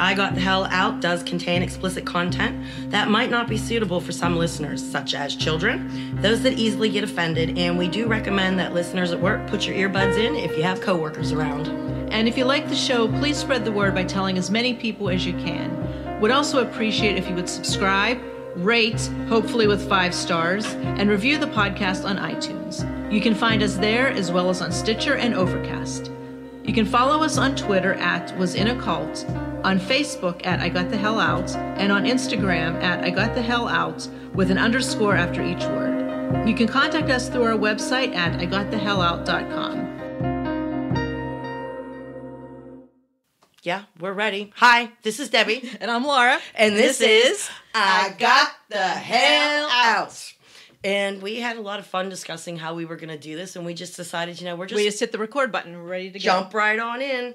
I Got the Hell Out does contain explicit content that might not be suitable for some listeners, such as children, those that easily get offended, and we do recommend that listeners at work put your earbuds in if you have coworkers around. And if you like the show, please spread the word by telling as many people as you can. Would also appreciate if you would subscribe, rate, hopefully with five stars, and review the podcast on iTunes. You can find us there as well as on Stitcher and Overcast. You can follow us on Twitter at Was In A Cult, on Facebook at I Got the Hell Out, and on Instagram at I Got the Hell Out with an underscore after each word. You can contact us through our website at IGotTheHellOut.com. Yeah, we're ready. Hi, this is Debbie. And I'm Laura. And this, is I Got the Hell Out. And we had a lot of fun discussing how we were going to do this, and we just decided, you know, we're just, We just hit the record button. We're ready to jump go. right on in.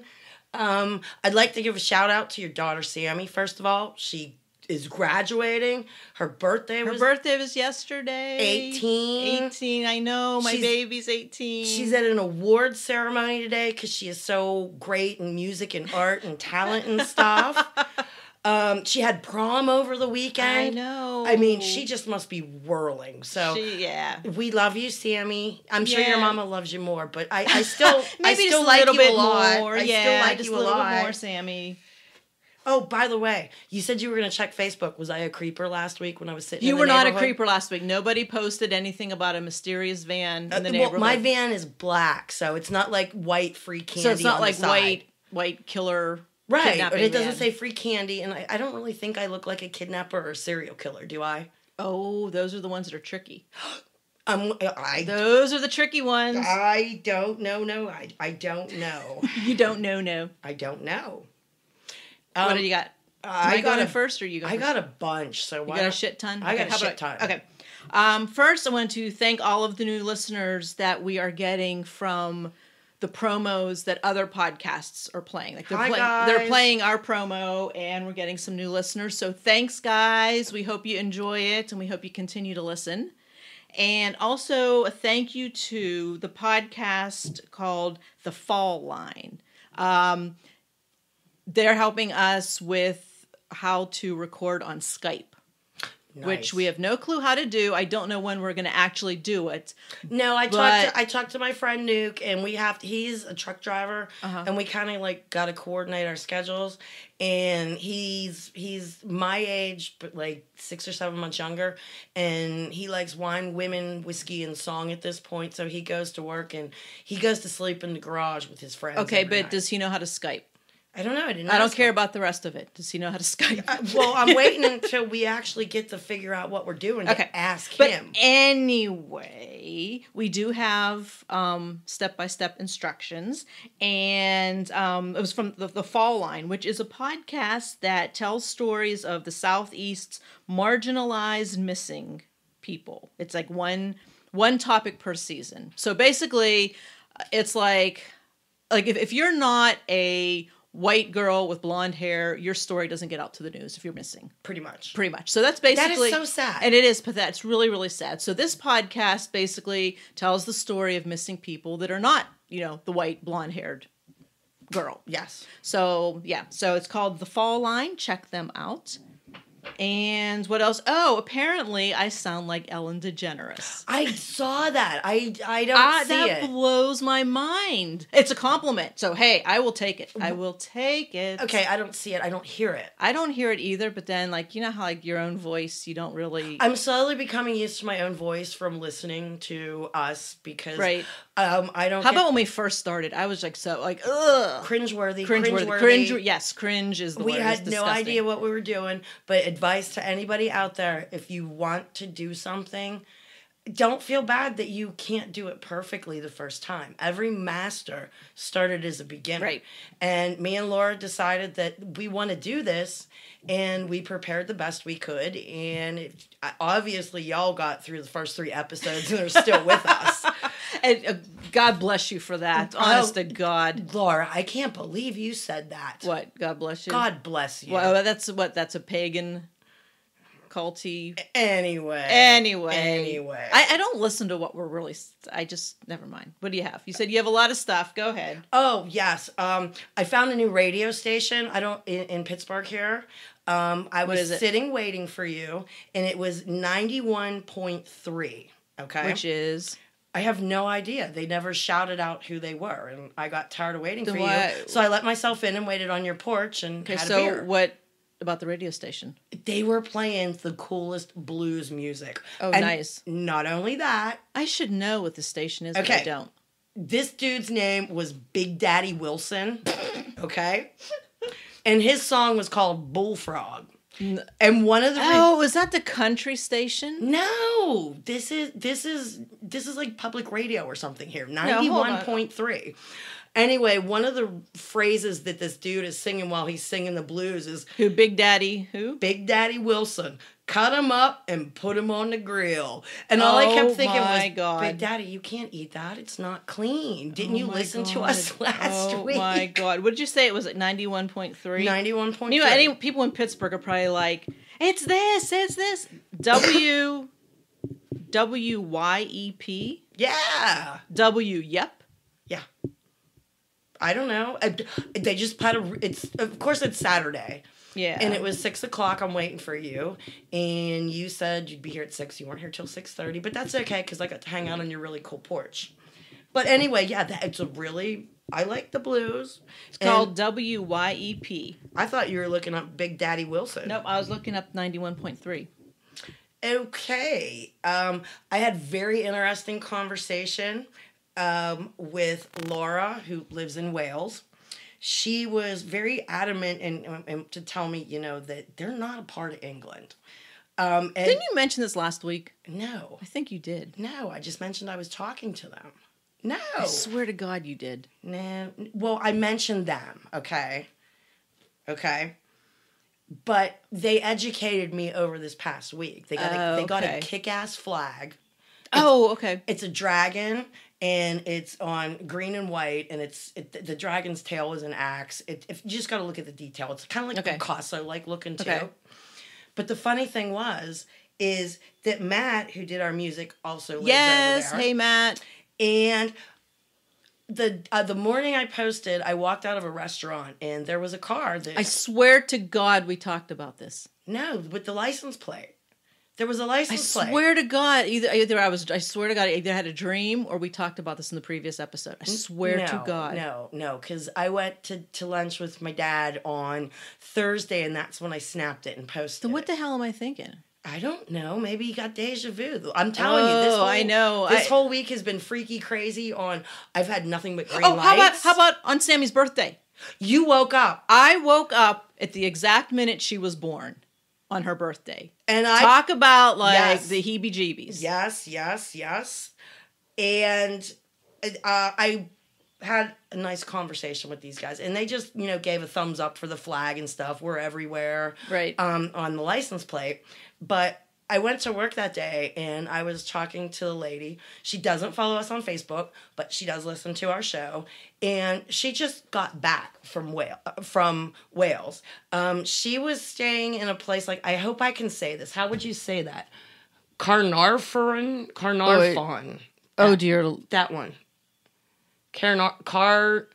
Um, I'd like to give a shout out to your daughter Sammy. First of all, she is graduating. Her birthday Her was birthday was yesterday. 18. 18, I know. My She's- baby's 18. She's at an award ceremony today because she is so great in music and art and talent and stuff. um, she had prom over the weekend. I know. I mean, she just must be whirling. So She, yeah. we love you, Sammy. I'm sure your mama loves you more, but I, I still, I still just like you bit a lot. more. I yeah, still like just you a little lot. bit more, Sammy. Oh, by the way, you said you were gonna check Facebook. Was I a creeper last week when I was sitting? You the were not a creeper last week. Nobody posted anything about a mysterious van in the Uh, neighborhood. well, my van is black, so it's not like white free candy. so it's not like white white killer right? But it doesn't van. say free candy, and I, I don't really think I look like a kidnapper or a serial killer, do I? Oh, those are the ones that are tricky. Um, I Those are the tricky ones. I don't know. No, I I don't know. you don't know, no. I don't know. what Um, do you got? I Am got going a first, or you go? I first? got a bunch. So You got a shit ton. I got a shit about- ton. Okay. Um, first, I want to thank all of the new listeners that we are getting from the promos that other podcasts are playing. Like they're, Hi, play- they're playing our promo, and we're getting some new listeners. So thanks, guys. We hope you enjoy it, and we hope you continue to listen. And also a thank you to the podcast called The Fall Line. Um, they're helping us with how to record on Skype which we have no clue how to do. I don't know when we're going to actually do it. No, I But- talked. To, I talked to my friend Nuke, and we have. To, he's a truck driver, Uh-huh. and we kind of like got to coordinate our schedules. And he's he's my age, but like six or seven months younger, and he likes wine, women, whiskey, and song at this point. So he goes to work and he goes to sleep in the garage with his friends. Okay, but night. does he know how to Skype? I don't know. I didn't. I don't care him. about the rest of it. Does he know how to Skype? Uh, well, I'm waiting until we actually get to figure out what we're doing Okay. to ask But him. anyway, we do have um, step-by-step instructions, and um, it was from the, the Fall Line, which is a podcast that tells stories of the Southeast's marginalized missing people. It's like one one topic per season. So basically, uh, it's like like if, if you're not a white girl with blonde hair, your story doesn't get out to the news if you're missing Pretty much. pretty much. So that's basically That is so sad. and it is pathetic. It's really really sad. So this podcast basically tells the story of missing people that are not you know the white blonde haired girl. Yes. So yeah, so it's called the Fall Line. Check them out. And what else? Oh, apparently I sound like Ellen DeGeneres. I saw that. I I don't Ah, see that it. blows my mind. It's a compliment. So hey, I will take it. I will take it. Okay, I don't see it. I don't hear it. I don't hear it either, but then like you know how like your own voice, you don't really I'm slowly becoming used to my own voice from listening to us because Right. um I don't How get about when we first started? I was like so like ugh. cringeworthy. Cringe, Cringeworthy. cringe, yes, cringe is the we word. It's had no idea what we were doing, but advice to anybody out there if you want to do something, don't feel bad that you can't do it perfectly the first time. Every master started as a beginner. Right. And me and Laura decided that we want to do this and we prepared the best we could and it, obviously y'all got through the first 3 episodes and are still with us. And, uh, God bless you for that. Honest to God. Laura, I can't believe you said that. What? God bless you. God bless you. Well, that's what. That's a pagan difficulty. Anyway. Anyway, Anyway. I, I don't listen to what we're really. I just never mind. What do you have? You said you have a lot of stuff. Go ahead. Oh yes, um, I found a new radio station. I don't in, in Pittsburgh here. Um, I was sitting waiting for you, and it was ninety one point three. Okay, Which is I have no idea. They never shouted out who they were, and I got tired of waiting Then for why- you. So I let myself in and waited on your porch and okay. had a So beer. what about the radio station? They were playing the coolest blues music. Oh, And nice. Not only that, I should know what the station is, but I Okay. don't. this dude's name was Big Daddy Wilson. okay. And his song was called Bullfrog. And one of the Oh, is that the country station? no, this is this is this is like public radio or something here. Ninety one point three. Ninety on. one point three. Anyway, one of the phrases that this dude is singing while he's singing the blues is Who? Big Daddy? Who? Big Daddy Wilson. Cut them up and put them on the grill. And all I Oh kept thinking my was, God. Big Daddy, you can't eat that. It's not clean. Didn't Oh you listen to us last oh week? Oh my god! What did you say? It was at ninety one point three. 91.3. You know, any people in Pittsburgh are probably like, "It's this, it's this." W W Y E P yeah. W. Yep. Yeah. I don't know. They just had a. It's of course it's Saturday, Yeah. and it was six o'clock. I'm waiting for you, and you said you'd be here at six. You weren't here till six thirty, but that's okay because I got to hang out on your really cool porch. But anyway, yeah, that, it's a really. I like the blues. It's called W Y E P. I thought you were looking up Big Daddy Wilson. Nope, I was looking up ninety one point three. Okay. Um, I had very interesting conversation um, with Laura, who lives in Wales. She was very adamant and, and to tell me, you know, that they're not a part of England. Um, and Didn't you mention this last week? no, I think you did. no, I just mentioned I was talking to them. No, I swear to God, you did. no. Well, I mentioned them. Okay, okay. But they educated me over this past week. They got a, Oh, they got okay. a kick-ass flag Oh, okay. it's a dragon and it's on green and white and it's it, the dragon's tail is an axe it, if you just got to look at the detail it's kind of like Okay. picasso like looking too Okay. but the funny thing was is that matt who did our music also lives Yes. over there Hey, Matt. and the uh, the morning i posted i walked out of a restaurant and there was a car that I swear to God, we talked about this. no with the license plate there was a license plate I swear to God, either either I was, I swear to God, I either had a dream or we talked about this in the previous episode. I swear to God. No, no, because I went to, to lunch with my dad on Thursday, and that's when I snapped it and posted. Then what it. the hell am I thinking? I don't know. Maybe you got deja vu. I'm telling you, this Oh, whole, I know. This I- whole week has been freaky crazy. On I've had nothing but green Oh, how about how about on Sammy's birthday? you woke up I woke up at the exact minute she was born on her birthday. and I Talk about like Yes. the heebie-jeebies. Yes, yes, yes. And uh, I had a nice conversation with these guys, and they just, you know, gave a thumbs up for the flag and stuff. We're everywhere, Right. Um, on the license plate. But I went to work that day, and I was talking to the lady. She doesn't follow us on Facebook, but she does listen to our show, and she just got back from Wales. From Wales, um, she was staying in a place like I hope I can say this. How would you say that? Carnarfon. Carnarvon. Oh dear. That one. Carnar Car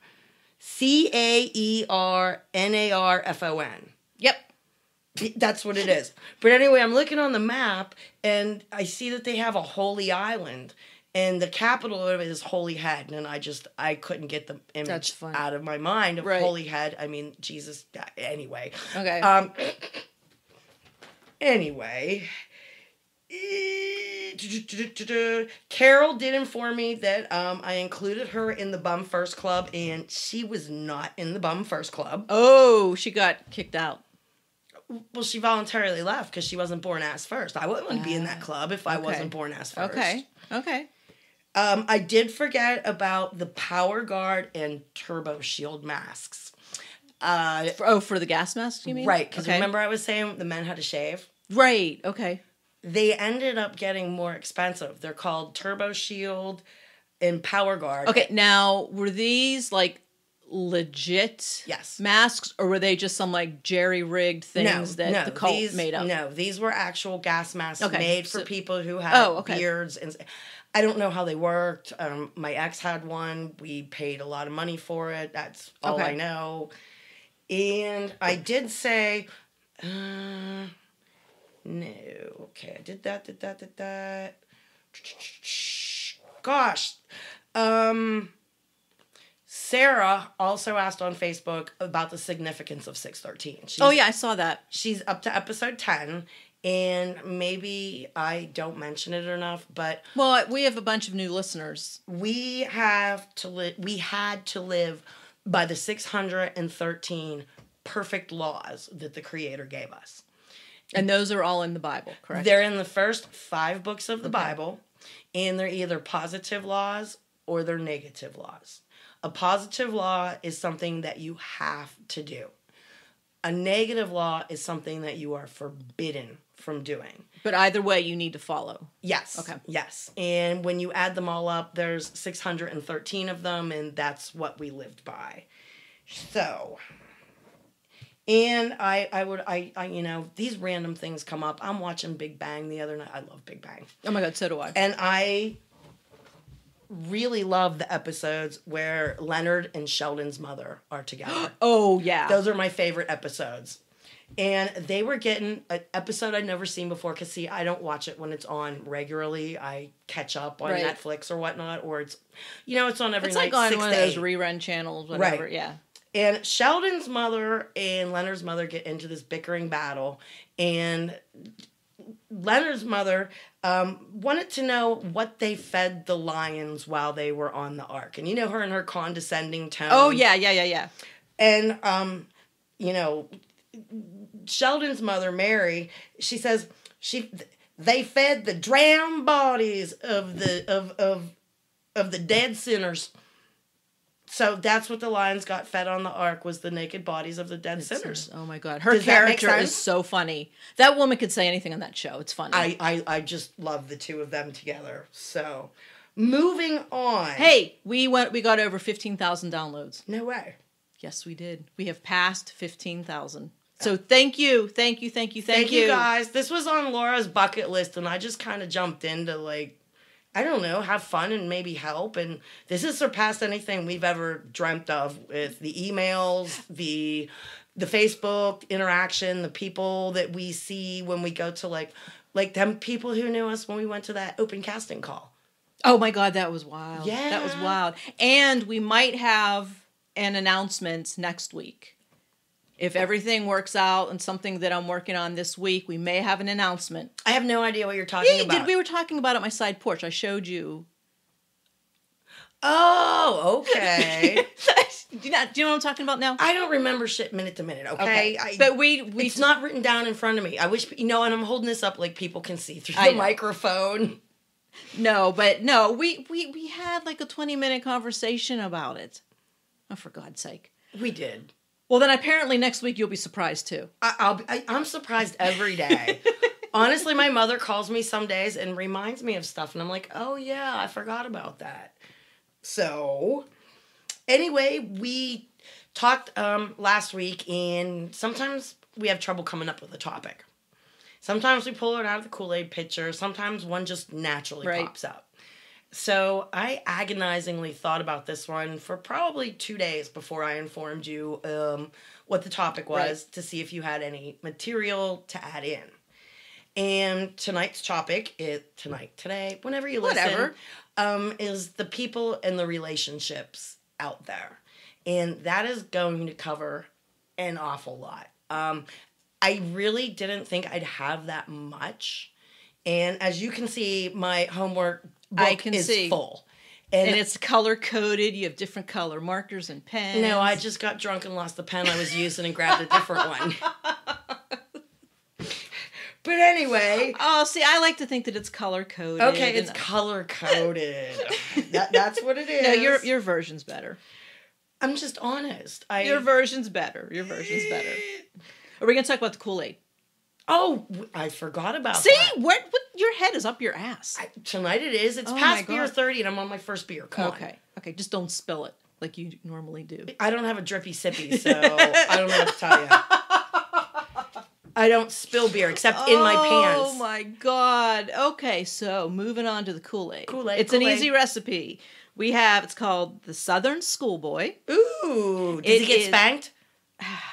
C A E R N A R F O N. Yep. That's what it is. But anyway, I'm looking on the map and I see that they have a holy island and the capital of it is Holy Head and I just I couldn't get the image out of my mind of Right. Holy Head. I mean, Jesus anyway. Okay. Um. Anyway, Carol did inform me that um, I included her in the Bum First Club, and she was not in the Bum First Club. oh, she got kicked out. Well, she voluntarily left because she wasn't born ass first. I wouldn't want to be in that club if I okay. wasn't born ass first. Okay. Okay. Um, I did forget about the Power Guard and Turbo Shield masks. Uh, For, oh, for the gas masks, you mean? right, because Okay. remember I was saying the men had to shave. Right. Okay. they ended up getting more expensive. They're called Turbo Shield and Power Guard. Okay. Now, were these like legit Yes. masks, or were they just some like jerry rigged things that the cult these, made up? No, these were actual gas masks Okay, made for so- people who had Oh, okay. beards and. I don't know how they worked. Um, my ex had one. We paid a lot of money for it. That's all Okay. I know. And I did say, uh, no. Okay, I did that. Did that. Did that. Gosh, um, Sarah also asked on Facebook about the significance of six thirteen. Oh yeah, I saw that. she's up to episode 10 and maybe i don't mention it enough but Well, we have a bunch of new listeners. we have to live we had to live by the 613 perfect laws that the creator gave us And those are all in the Bible, correct? they're in the first five books of the bible and they're either positive laws or they're negative laws a positive law is something that you have to do a negative law is something that you are forbidden from doing but either way, you need to follow. Yes. Okay. Yes. And when you add them all up, there's 613 of them, and that's what we lived by. So, and I, I would, I, I, you know, these random things come up. I'm watching Big Bang the other night. I love Big Bang. Oh my God, so do I. And I really love the episodes where Leonard and Sheldon's mother are together. Oh yeah. Those are my favorite episodes. And they were getting an episode I'd never seen before. Cause see, I don't watch it when it's on regularly. I catch up on Right. Netflix or whatnot, or it's, you know, it's on every it's night. like on one of those eight. rerun channels, whatever. Right. Yeah. And Sheldon's mother and Leonard's mother get into this bickering battle, and Leonard's mother um, wanted to know what they fed the lions while they were on the ark. And you know her in her condescending tone. Oh yeah, yeah, yeah, yeah. And um, you know, Sheldon's mother, Mary, she says she they fed the drowned bodies of the of of of the dead sinners. So that's what the lions got fed on the ark was the naked bodies of the dead sinners. Oh my God, her Does character is so funny. That woman could say anything on that show. It's funny. I, I I just love the two of them together. So moving on. hey, we went. We got over fifteen thousand downloads. no way. Yes, we did. We have passed fifteen thousand. So thank you, thank you, thank you, thank, Thank you guys. This was on Laura's bucket list, and I just kind of jumped into like, I don't know, have fun and maybe help. And this has surpassed anything we've ever dreamt of with the emails, the the Facebook interaction, the people that we see when we go to like like them people who knew us when we went to that open casting call. Oh my God, that was wild. Yeah. that was wild. And we might have an announcement next week. If everything works out and something that I'm working on this week, we may have an announcement. I have no idea what you're talking Yeah, you about. did. We were talking about it at my side porch. I showed you. oh, okay. do, you not, do you know what I'm talking about now? I don't remember shit minute to minute. Okay, I, but we we it's not written down in front of me. I wish you know, and I'm holding this up like people can see through the microphone. no, but no, we we we had like a 20 minute conversation about it. Oh, for God's sake. We did. Well, then apparently next week you'll be surprised too. I, I'll. be- I, I'm surprised every day. Honestly, my mother calls me some days and reminds me of stuff, and I'm like, oh yeah, I forgot about that. So, anyway, we talked um, last week, and sometimes we have trouble coming up with a topic. Sometimes we pull it out of the Kool Aid pitcher. Sometimes one just naturally Right. pops up. So I agonizingly thought about this one for probably two days before I informed you um, what the topic was to see if you had any material to add in. And tonight's topic is tonight, today, whenever you listen, Whatever. um, is the people and the relationships out there, and that is going to cover an awful lot. Um, I really didn't think I'd have that much, and as you can see, my homework I can is see. full. And it's color coded. You have different color markers and pens. No, I just got drunk and lost the pen I was using and grabbed a different one. but anyway, Oh, see, I like to think that it's color coded. okay, it's color coded. that, that's what it is. no, your your version's better. I'm just honest. I Your version's better. Your version's better. Are we gonna talk about the Kool Aid? Oh, I forgot about See, that. what? What? Your head is up your ass. I, tonight it is. It's Oh past beer thirty, and I'm on my first beer. Come on. okay, okay, just don't spill it. like you normally do. I don't have a drippy sippy, so I don't know what to tell you. I don't spill beer except in my oh pants. Oh my god. Okay, so moving on to the Kool-Aid. Kool-Aid, It's an Kool-Aid. easy recipe. We have it's called the Southern Schoolboy. Ooh, Did It he get is- spanked?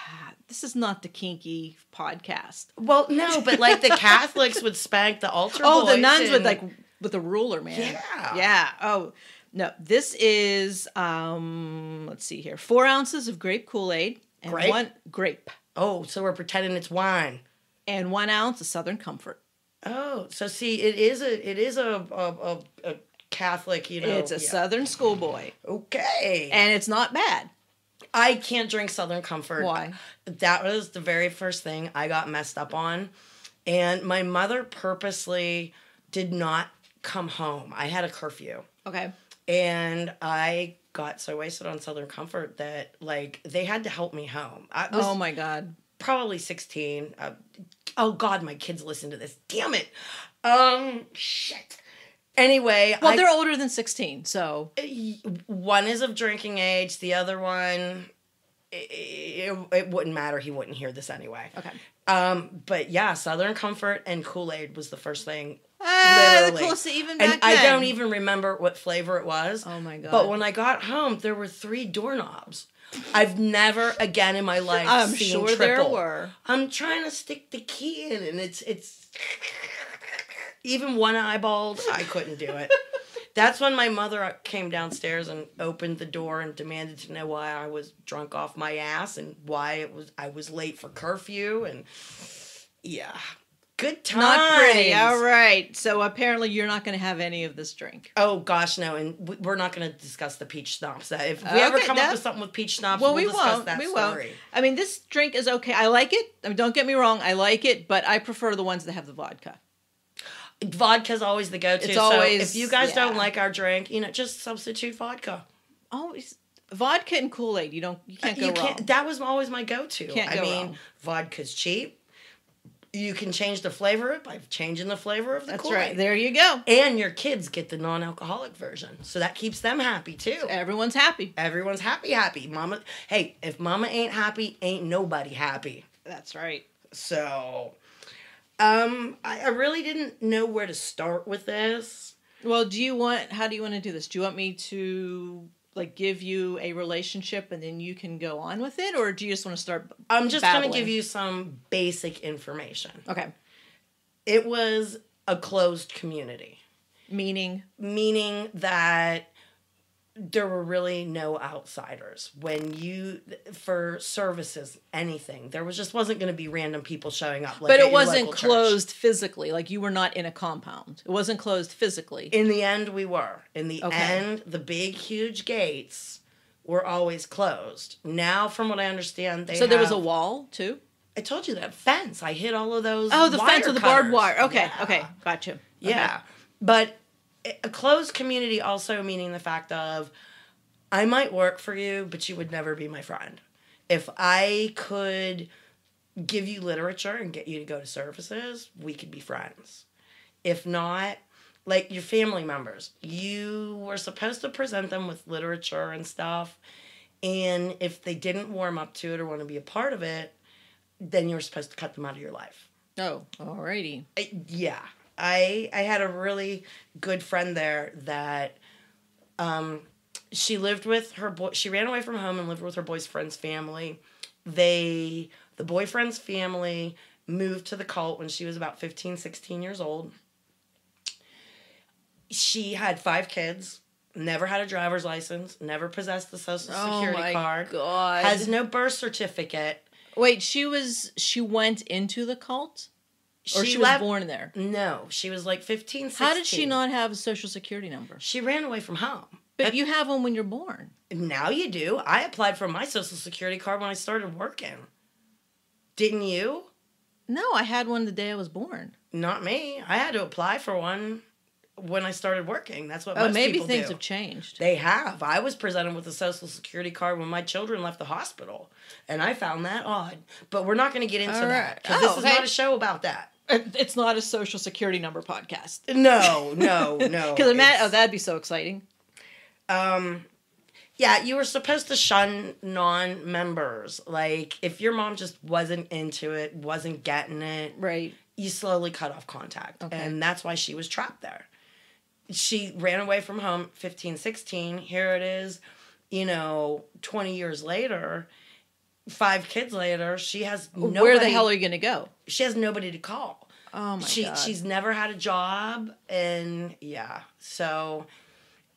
This is not the kinky podcast. Well, no, but like the Catholics would spank the altar Oh, the nuns and- like with a ruler, man. Yeah. Yeah. Oh no, this is um. Let's see here. Four ounces of grape Kool Aid and Grape? one grape Oh, so we're pretending it's wine. and one ounce of Southern Comfort. Oh, so see, it is a it is a a, a, a Catholic, you know. it's a yeah. Southern Schoolboy, Okay. and it's not bad. I can't drink Southern Comfort. Why? That was the very first thing I got messed up on. And my mother purposely did not come home. I had a curfew. Okay. And I got so wasted on Southern Comfort that, like, they had to help me home. Oh my god. probably 16. Uh, oh, God, my kids listen to this. Damn it. Um, shit. Anyway, Well, I- they're older than sixteen, so one is of drinking age, the other one, it, it, it wouldn't matter. He wouldn't hear this anyway. okay. Um, but yeah, Southern Comfort and Kool Aid was the first thing. The Literally. close to even back And I don't even remember what flavor it was. Oh my god. But when I got home, there were three doorknobs. I've never again in my life I'm sure triple. there were. I'm trying to stick the key in, and it's it's even one eyeballed. I couldn't do it. That's when my mother came downstairs and opened the door and demanded to know why I was drunk off my ass and why it was I was late for curfew and yeah, good time. Not pretty. All right. So apparently you're not going to have any of this drink. Oh gosh, no, and we- we're not going to discuss the peach schnapps. That if we ever come that- up with something with peach schnapps, Well, we'll we discuss won't. that we story. won't. I mean, this drink is okay. I like it. I mean, don't get me wrong. I like it, but I prefer the ones that have the vodka. Vodka's always the go-to. It's so always- if you guys don't like our drink, you know, just substitute vodka. Always vodka and Kool Aid. You don't. You can't go you wrong. can't. That was always my go-to. Can't I go mean, wrong. vodka's cheap. You can change the flavor by changing the flavor of the That's Kool-Aid. right. There you go. And your kids get the non-alcoholic version, so that keeps them happy too. Everyone's happy. Everyone's happy, happy. Mama, hey, if Mama ain't happy, ain't nobody happy. That's right. So, um, I, I really didn't know where to start with this. Well, do you want? How do you want to do this? Do you want me to like give you a relationship and then you can go on with it, or do you just want to start? I'm just gonna give you some basic information. Okay. It was a closed community, Meaning. meaning that there were really no outsiders when you for services anything there was just wasn't going to be random people showing up like but it wasn't local church. closed physically. Like you were not in a compound. It wasn't closed physically. in the end we were in the Okay. end the big huge gates were always closed now from what i understand they so there was a wall too. i told you that fence i hit all of those Oh, the fence with the barbed wire. Okay, Yeah. okay, gotcha. yeah but a closed community also meaning the fact of i might work for you but you would never be my friend. If i could give you literature and get you to go to services we could be friends. If not like your family members you were supposed to present them with literature and stuff and if they didn't warm up to it or want to be a part of it then you were supposed to cut them out of your life. Oh, alrighty. Yeah i i had a really good friend there that um she lived with her boy she ran away from home and lived with her boyfriend's family. They the boyfriend's family moved to the cult when she was about 15 16 years old. She had five kids never had a driver's license never possessed the social security oh my card god. has no birth certificate. Wait, she was she went into the cult, or she, left- was born there. no she was like 15 16. How did she not have a social security number? she ran away from home But you have one when you're born. Now you do. I applied for my social security card when I started working. Didn't you? No, I had one the day I was born. Not me. I had to apply for one when I started working. That's what Oh, maybe things do. have changed. They have. I was presented with a social security card when my children left the hospital, and I found that odd. But we're not going to get into All that because Oh, this is okay. not a show about that. It's not a social security number podcast. No, no, no. Because It's- oh, that'd be so exciting. um Yeah, you were supposed to shun non members. Like, if your mom just wasn't into it, wasn't getting it, Right. you slowly cut off contact. Okay. And that's why she was trapped there. She ran away from home 15, 16. Here it is, you know, 20 years later, five kids later, she has nobody, Where the hell are you going to go? she has nobody to call. Oh my she god. she's never had a job and yeah. So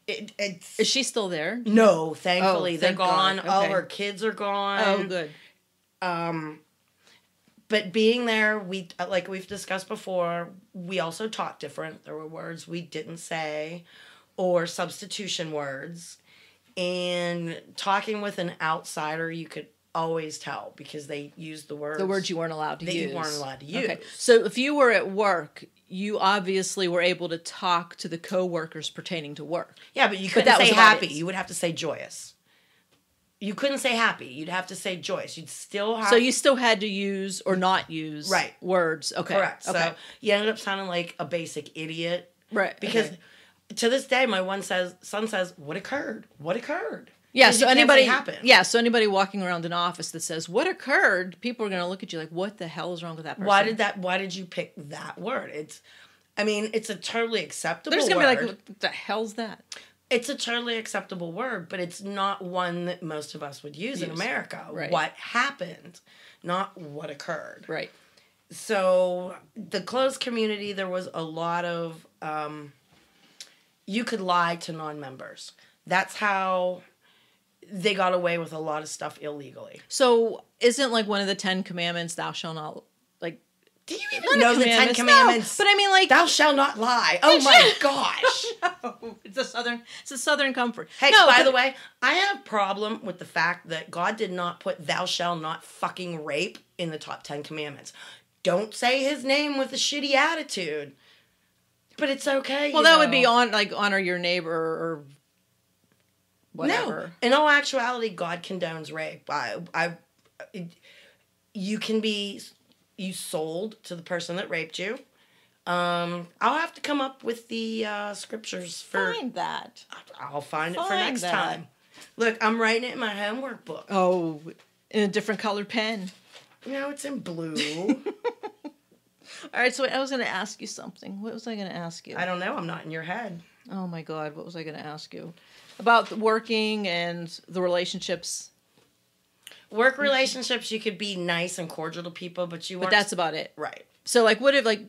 it, it's Is she still there? no, thankfully Oh, they're thank God. gone. All Okay. her kids are gone. Oh, good. Um, but being there, we like we've discussed before. We also taught different. There were words we didn't say, or substitution words, and talking with an outsider, you could always tell because they used the words The words you weren't allowed to use that you weren't allowed to use. Okay. So if you were at work, you obviously were able to talk to the coworkers pertaining to work. Yeah, but you couldn't was say happy. You would have to say joyous. You couldn't say happy. You'd have to say joyous. You'd still have So you still had to use or not use Right. words. Okay. correct. Okay. So you ended up sounding like a basic idiot. right. because okay. to this day my one says son says what occurred what occurred Yeah, so you can't say anybody. Yeah, so anybody walking around an office that says what occurred, people are going to look at you like what the hell is wrong with that person? why did that why did you pick that word it's i mean it's a totally acceptable They're just going to be like what the hell's that? it's a totally acceptable word but it's not one that most of us would use, in america Right. what happened not what occurred Right. so the closed community there was a lot of um, you could lie to non-members that's how they got away with a lot of stuff illegally. So isn't like one of the 10 commandments thou shalt not like do you even know the ten commandments? No, but I mean like thou shalt not lie. oh my gosh. It's a southern it's a southern comfort. hey no, by but- the way i have a problem with the fact that god did not put thou shalt not fucking rape in the top 10 commandments. Don't say his name with a shitty attitude. But it's okay Well, that would be on like honor your neighbor or whatever. No, in all actuality, God condones rape. I, I, you can be you sold to the person that raped you. Um, I'll have to come up with the uh, scriptures for. Find that. I'll find it for next that. time. Look, I'm writing it in my homework book. Oh, in a different colored pen. No, it's in blue. All right, so I was going to ask you something. What was I going to ask you? I don't know. I'm not in your head. Oh my god, what was I going to ask you? About working and the relationships. Work relationships, you could be nice and cordial to people, but you. But that's about it. right. So like what if like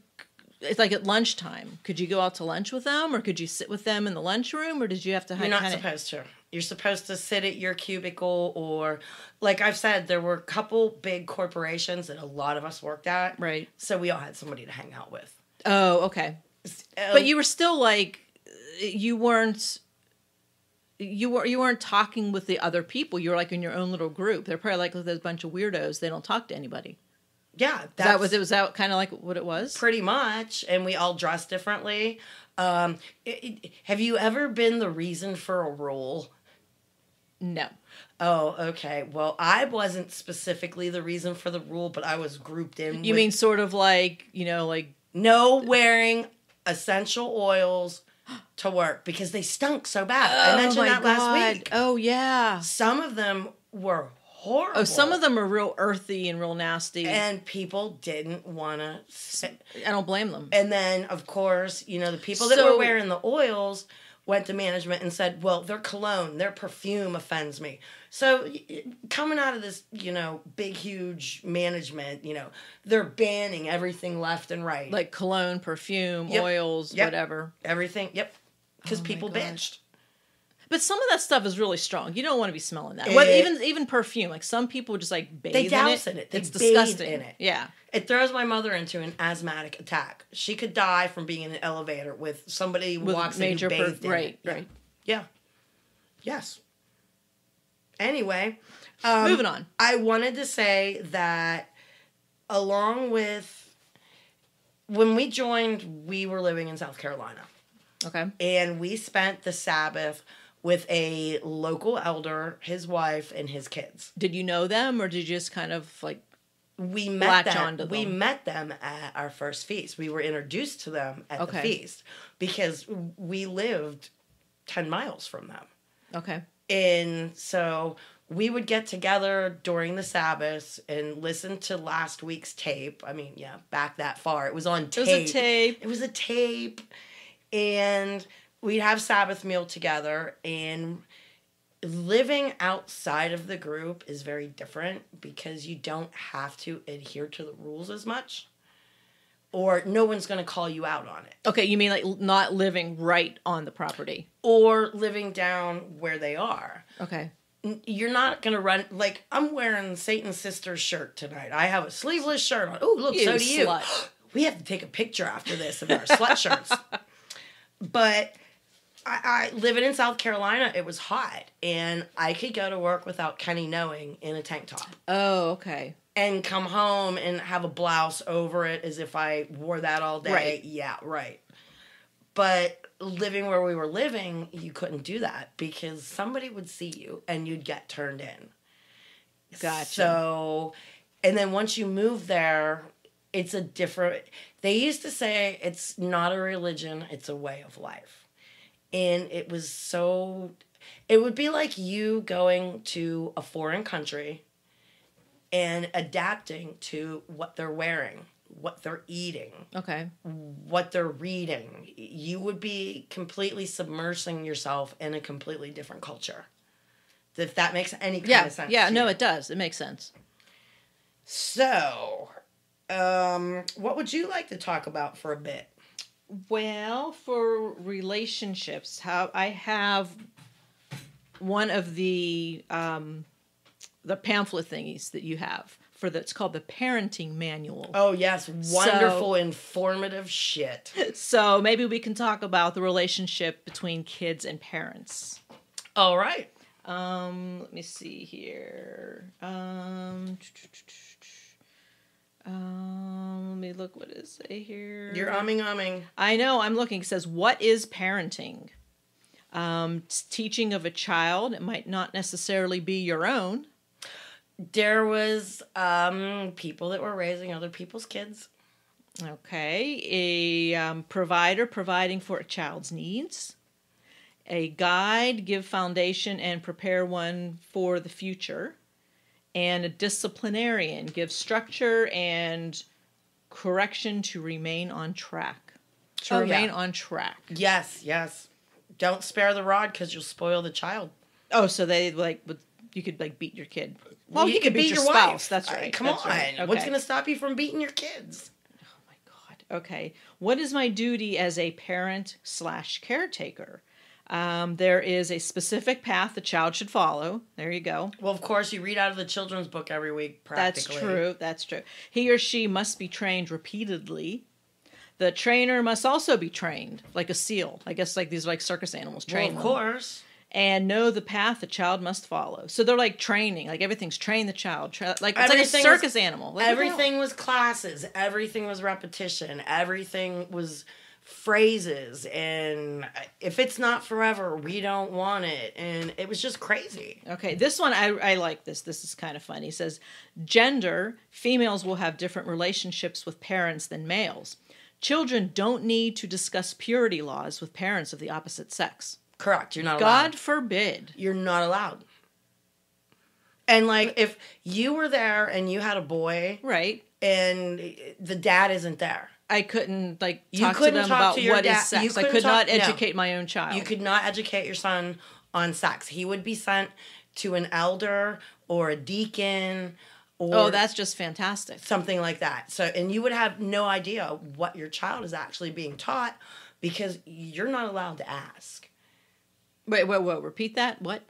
it's like at lunchtime, could you go out to lunch with them or could you sit with them in the lunchroom or did you have to You're not kinda- supposed to. You're supposed to sit at your cubicle or like I've said, there were a couple big corporations that a lot of us worked at. Right. So we all had somebody to hang out with. Oh, okay. But um, you were still like you weren't you were you weren't talking with the other people. You were like in your own little group. They're probably like a bunch of weirdos. They don't talk to anybody. yeah, that's that was it was that kind of like what it was? pretty much. And we all dress differently. Um, it- it- have you ever been the reason for a rule? No. Oh, okay. Well, I wasn't specifically the reason for the rule, but I was grouped in. You with mean sort of like, you know, like no wearing essential oils to work because they stunk so bad. I oh mentioned Oh that last week. Oh yeah. Some of them were horrible. Oh, some of them are real earthy and real nasty. and people didn't want to. I don't blame them. And then, of course, you know the people that were wearing the oils went to management and said, "Well, their cologne, their perfume offends me." So coming out of this, you know, big huge management, you know, they're banning everything left and right. Like cologne, perfume, Yep. oils, Yep. whatever. everything. Yep. Because Oh people God. bitched. But some of that stuff is really strong. You don't want to be smelling that. It- Well, even even perfume. Like some people just like bathe They in douse it. in it. They It's disgusting. in it. Yeah. It throws my mother into an asthmatic attack. She could die from being in an elevator with somebody With walks major in per- bathed in right, it. Yeah. right. Yeah. Yes. Anyway, um, Moving on. I wanted to say that along with when we joined, we were living in South Carolina Okay. and we spent the Sabbath with a local elder, his wife, and his kids. Did you know them or did you just kind of like we met them. We met them at our first feast. We were introduced to them at Okay. the feast because we lived ten miles from them, okay. And so we would get together during the Sabbath and listen to last week's tape. I mean, yeah, back that far. It was on tape. It was a tape. It was a tape. And we'd have Sabbath meal together and living outside of the group is very different because you don't have to adhere to the rules as much or no one's going to call you out on it. Okay, you mean like not living right on the property? or living down where they are. Okay. You're not going to run like i'm wearing satan's sister's shirt tonight. I have a sleeveless shirt on. Oh look You so do you. we have to take a picture after this of our sweatshirts. But I, I living in South Carolina, it was hot, and I could go to work without Kenny knowing in a tank top, Oh, okay. and come home and have a blouse over it as if I wore that all day. Right. Yeah, right. But living where we were living, you couldn't do that because somebody would see you and you'd get turned in. Gotcha. So, and then once you move there, it's a different. They used to say it's not a religion; it's a way of life, and it was so. It would be like you going to a foreign country and adapting to what they're wearing, what they're eating, Okay. what they're reading. You would be completely submersing yourself in a completely different culture. If that makes any kind Yeah. of sense. Yeah. No, you. it does. It makes sense. So, um, what would you like to talk about for a bit? Well, for relationships, how I have one of the um, the pamphlet thingies that you have for the, it's called the parenting manual. Oh yes, wonderful, informative shit. So maybe we can talk about the relationship between kids and parents. All right. Um, let me see here. Um, um, let me look. What does it say here? You're umming, umming. I know. I'm looking. It says, "What is parenting?" Um, teaching of a child. It might not necessarily be your own. There was um people that were raising other people's kids. Okay, a um, provider providing for a child's needs. A guide, give foundation and prepare one for the future. And a disciplinarian, give structure and correction to remain on track. To Oh, remain yeah. on track. Yes, yes. Don't spare the rod because you'll spoil the child. Oh, so they like would you could like beat your kid. Well, you, could could beat, your, wife. spouse. That's Uh, right. come that's on. right. What's going to stop you from beating your kids? Oh my god. Okay. What is my duty as a parent slash caretaker? Um, there is a specific path the child should follow. There you go. Well, of course, you read out of the children's book every week. That's true. That's true. He or she must be trained repeatedly. The trainer must also be trained, like a seal. I guess like these are like circus animals. Well, Train of them. course. and know the path the child must follow. So they're like training, like everything's train the child, tra- like it's Everything like a was- circus animal. Like, the hell? everything was classes everything was repetition everything was phrases and if it's not forever we don't want it and it was just crazy Okay, this one I, I like this. This is kind of funny. He says, gender, females will have different relationships with parents than males. Children don't need to discuss purity laws with parents of the opposite sex. correct you're not God allowed forbid. you're not allowed and like if you were there and you had a boy Right. and the dad isn't there I couldn't like You talk to couldn't them talk about to your what is dad- sex. you I couldn't could not talk- no. educate my own child. you could not educate your son on sex he would be sent to an elder or a deacon or oh, that's just fantastic. something like that. So, and you would have no idea what your child is actually being taught because you're not allowed to ask. Wait, wait, wait. Repeat that. What?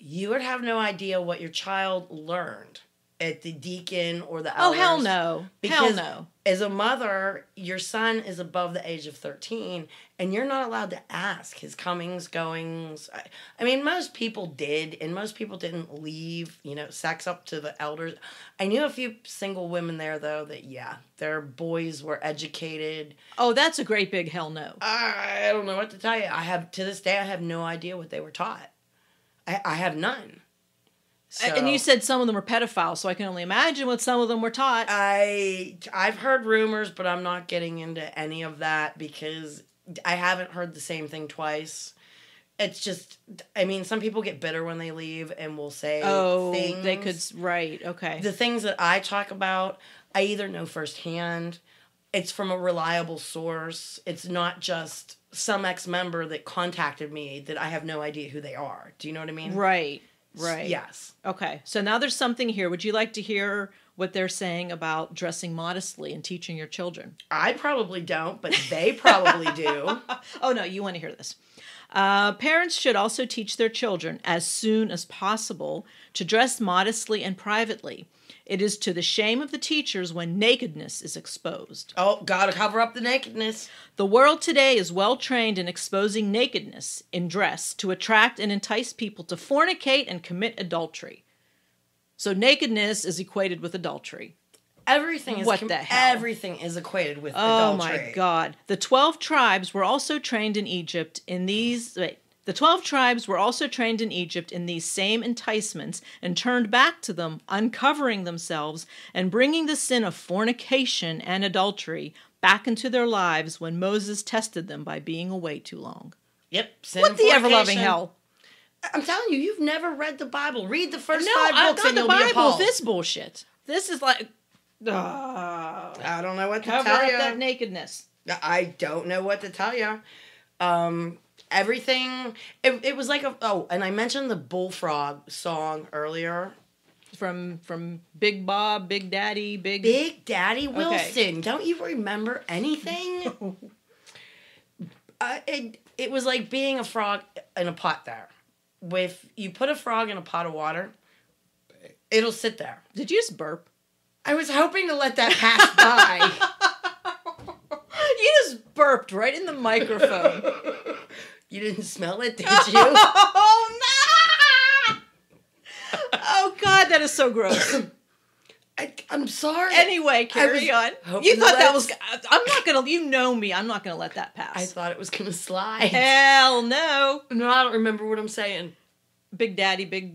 You would have no idea what your child learned at the deacon or the elders. Oh hell no! Because hell no! as a mother, your son is above the age of 13 and you're not allowed to ask his comings, goings. I, I mean, most people did, and most people didn't leave, you know, sex up to the elders. I knew a few single women there, though, that, yeah, their boys were educated. Oh, that's a great big hell no. I don't know what to tell you. I have, to this day, I have no idea what they were taught. I, I have none. So, and you said some of them were pedophiles, so I can only imagine what some of them were taught. I I've heard rumors, but I'm not getting into any of that because I haven't heard the same thing twice. it's just I mean, some people get bitter when they leave and will say Oh, things. they could. Right. Okay. the things that I talk about, I either know firsthand, it's from a reliable source. It's not just some ex member that contacted me that I have no idea who they are. Do you know what I mean? right. Right. Yes. Okay. So now there's something here. Would you like to hear what they're saying about dressing modestly and teaching your children? I probably don't, but they probably do. Oh, no, you want to hear this. Uh, parents should also teach their children as soon as possible to dress modestly and privately. It is to the shame of the teachers when nakedness is exposed. Oh, gotta cover up the nakedness. The world today is well trained in exposing nakedness in dress to attract and entice people to fornicate and commit adultery. So, nakedness is equated with adultery. Everything is What com- the hell? everything is equated with oh adultery. Oh adultery. my God. The 12 tribes were also trained in Egypt in these. Wait. The 12 tribes were also trained in Egypt in these same enticements and turned back to them, uncovering themselves and bringing the sin of fornication and adultery back into their lives when Moses tested them by being away too long. Yep. Sin What the ever loving hell? I'm telling you, you've never read the Bible. Read the first No, five I'm books and the you'll be Bible. appalled. This bullshit. This is like. Ah. I don't know what to cover tell up you. that nakedness. I don't know what to tell you. Um, everything. It, it was like a. Oh, and I mentioned the bullfrog song earlier. From from Big Bob, Big Daddy, Big Big Daddy Wilson. Don't you remember anything? uh, it it was like being a frog in a pot there. With you put a frog in a pot of water, it'll sit there. Did you just burp? I was hoping to let that pass by. You just burped right in the microphone. you didn't smell it, did you? oh no! Oh God, that is so gross. I, I'm sorry. Anyway, carry on. You thought that was. I'm not gonna. You know me. I'm not gonna let that pass. I thought it was gonna slide. Hell no. No, I don't remember what I'm saying. Big Daddy, Big.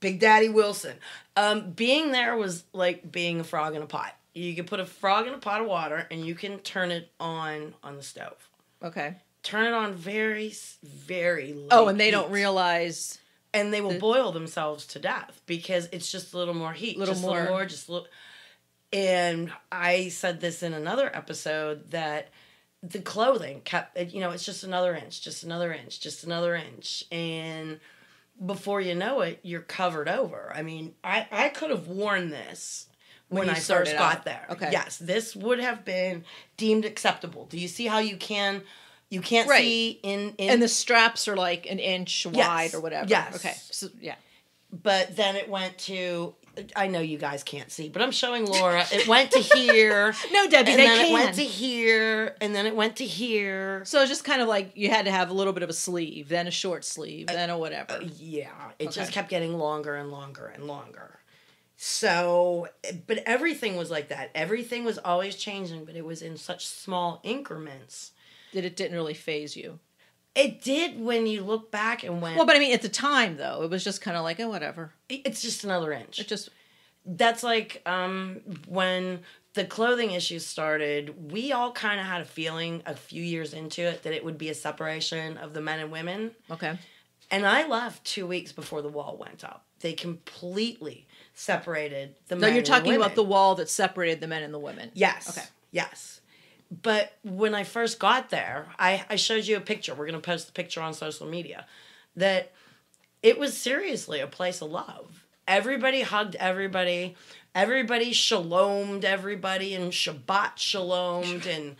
Big Daddy Wilson. Um, being there was like being a frog in a pot. You can put a frog in a pot of water and you can turn it on on the stove. Okay. Turn it on very, very low. Oh, and they don't realize. and they will boil themselves to death because it's just a little more heat, Little just a little more. more, just a little. And I said this in another episode that the clothing kept, you know, it's just another inch, just another inch, just another inch, and before you know it, you're covered over. I mean, I I could have worn this. When, When I first got out. there, Okay. Yes, this would have been deemed acceptable. Do you see how you can, you can't Right. see in in And the straps are like an inch Yes. wide or whatever. Yes. Okay. So yeah. but then it went to I know you guys can't see, but I'm showing Laura. It went to here. No, Debbie, and they then can. it went to here, and then it went to here. So it's just kind of like you had to have a little bit of a sleeve, then a short sleeve, uh, then a whatever. Uh, yeah, it just kept getting longer and longer and longer. So, but everything was like that. Everything was always changing, but it was in such small increments. That it didn't really faze you. It did when you look back and went, Well, but I mean, at the time though, it was just kind of like, oh, whatever. it's just another inch. It just that's like um when the clothing issues started we all kind of had a feeling a few years into it that it would be a separation of the men and women okay. and i left two weeks before the wall went up they completely separated the men. No, men you're talking about the wall that separated the men and the women. yes Okay. yes but when i first got there i i showed you a picture we're going to post the picture on social media that it was seriously a place of love. Everybody hugged everybody. Everybody shalomed everybody and Shabbat shalomed and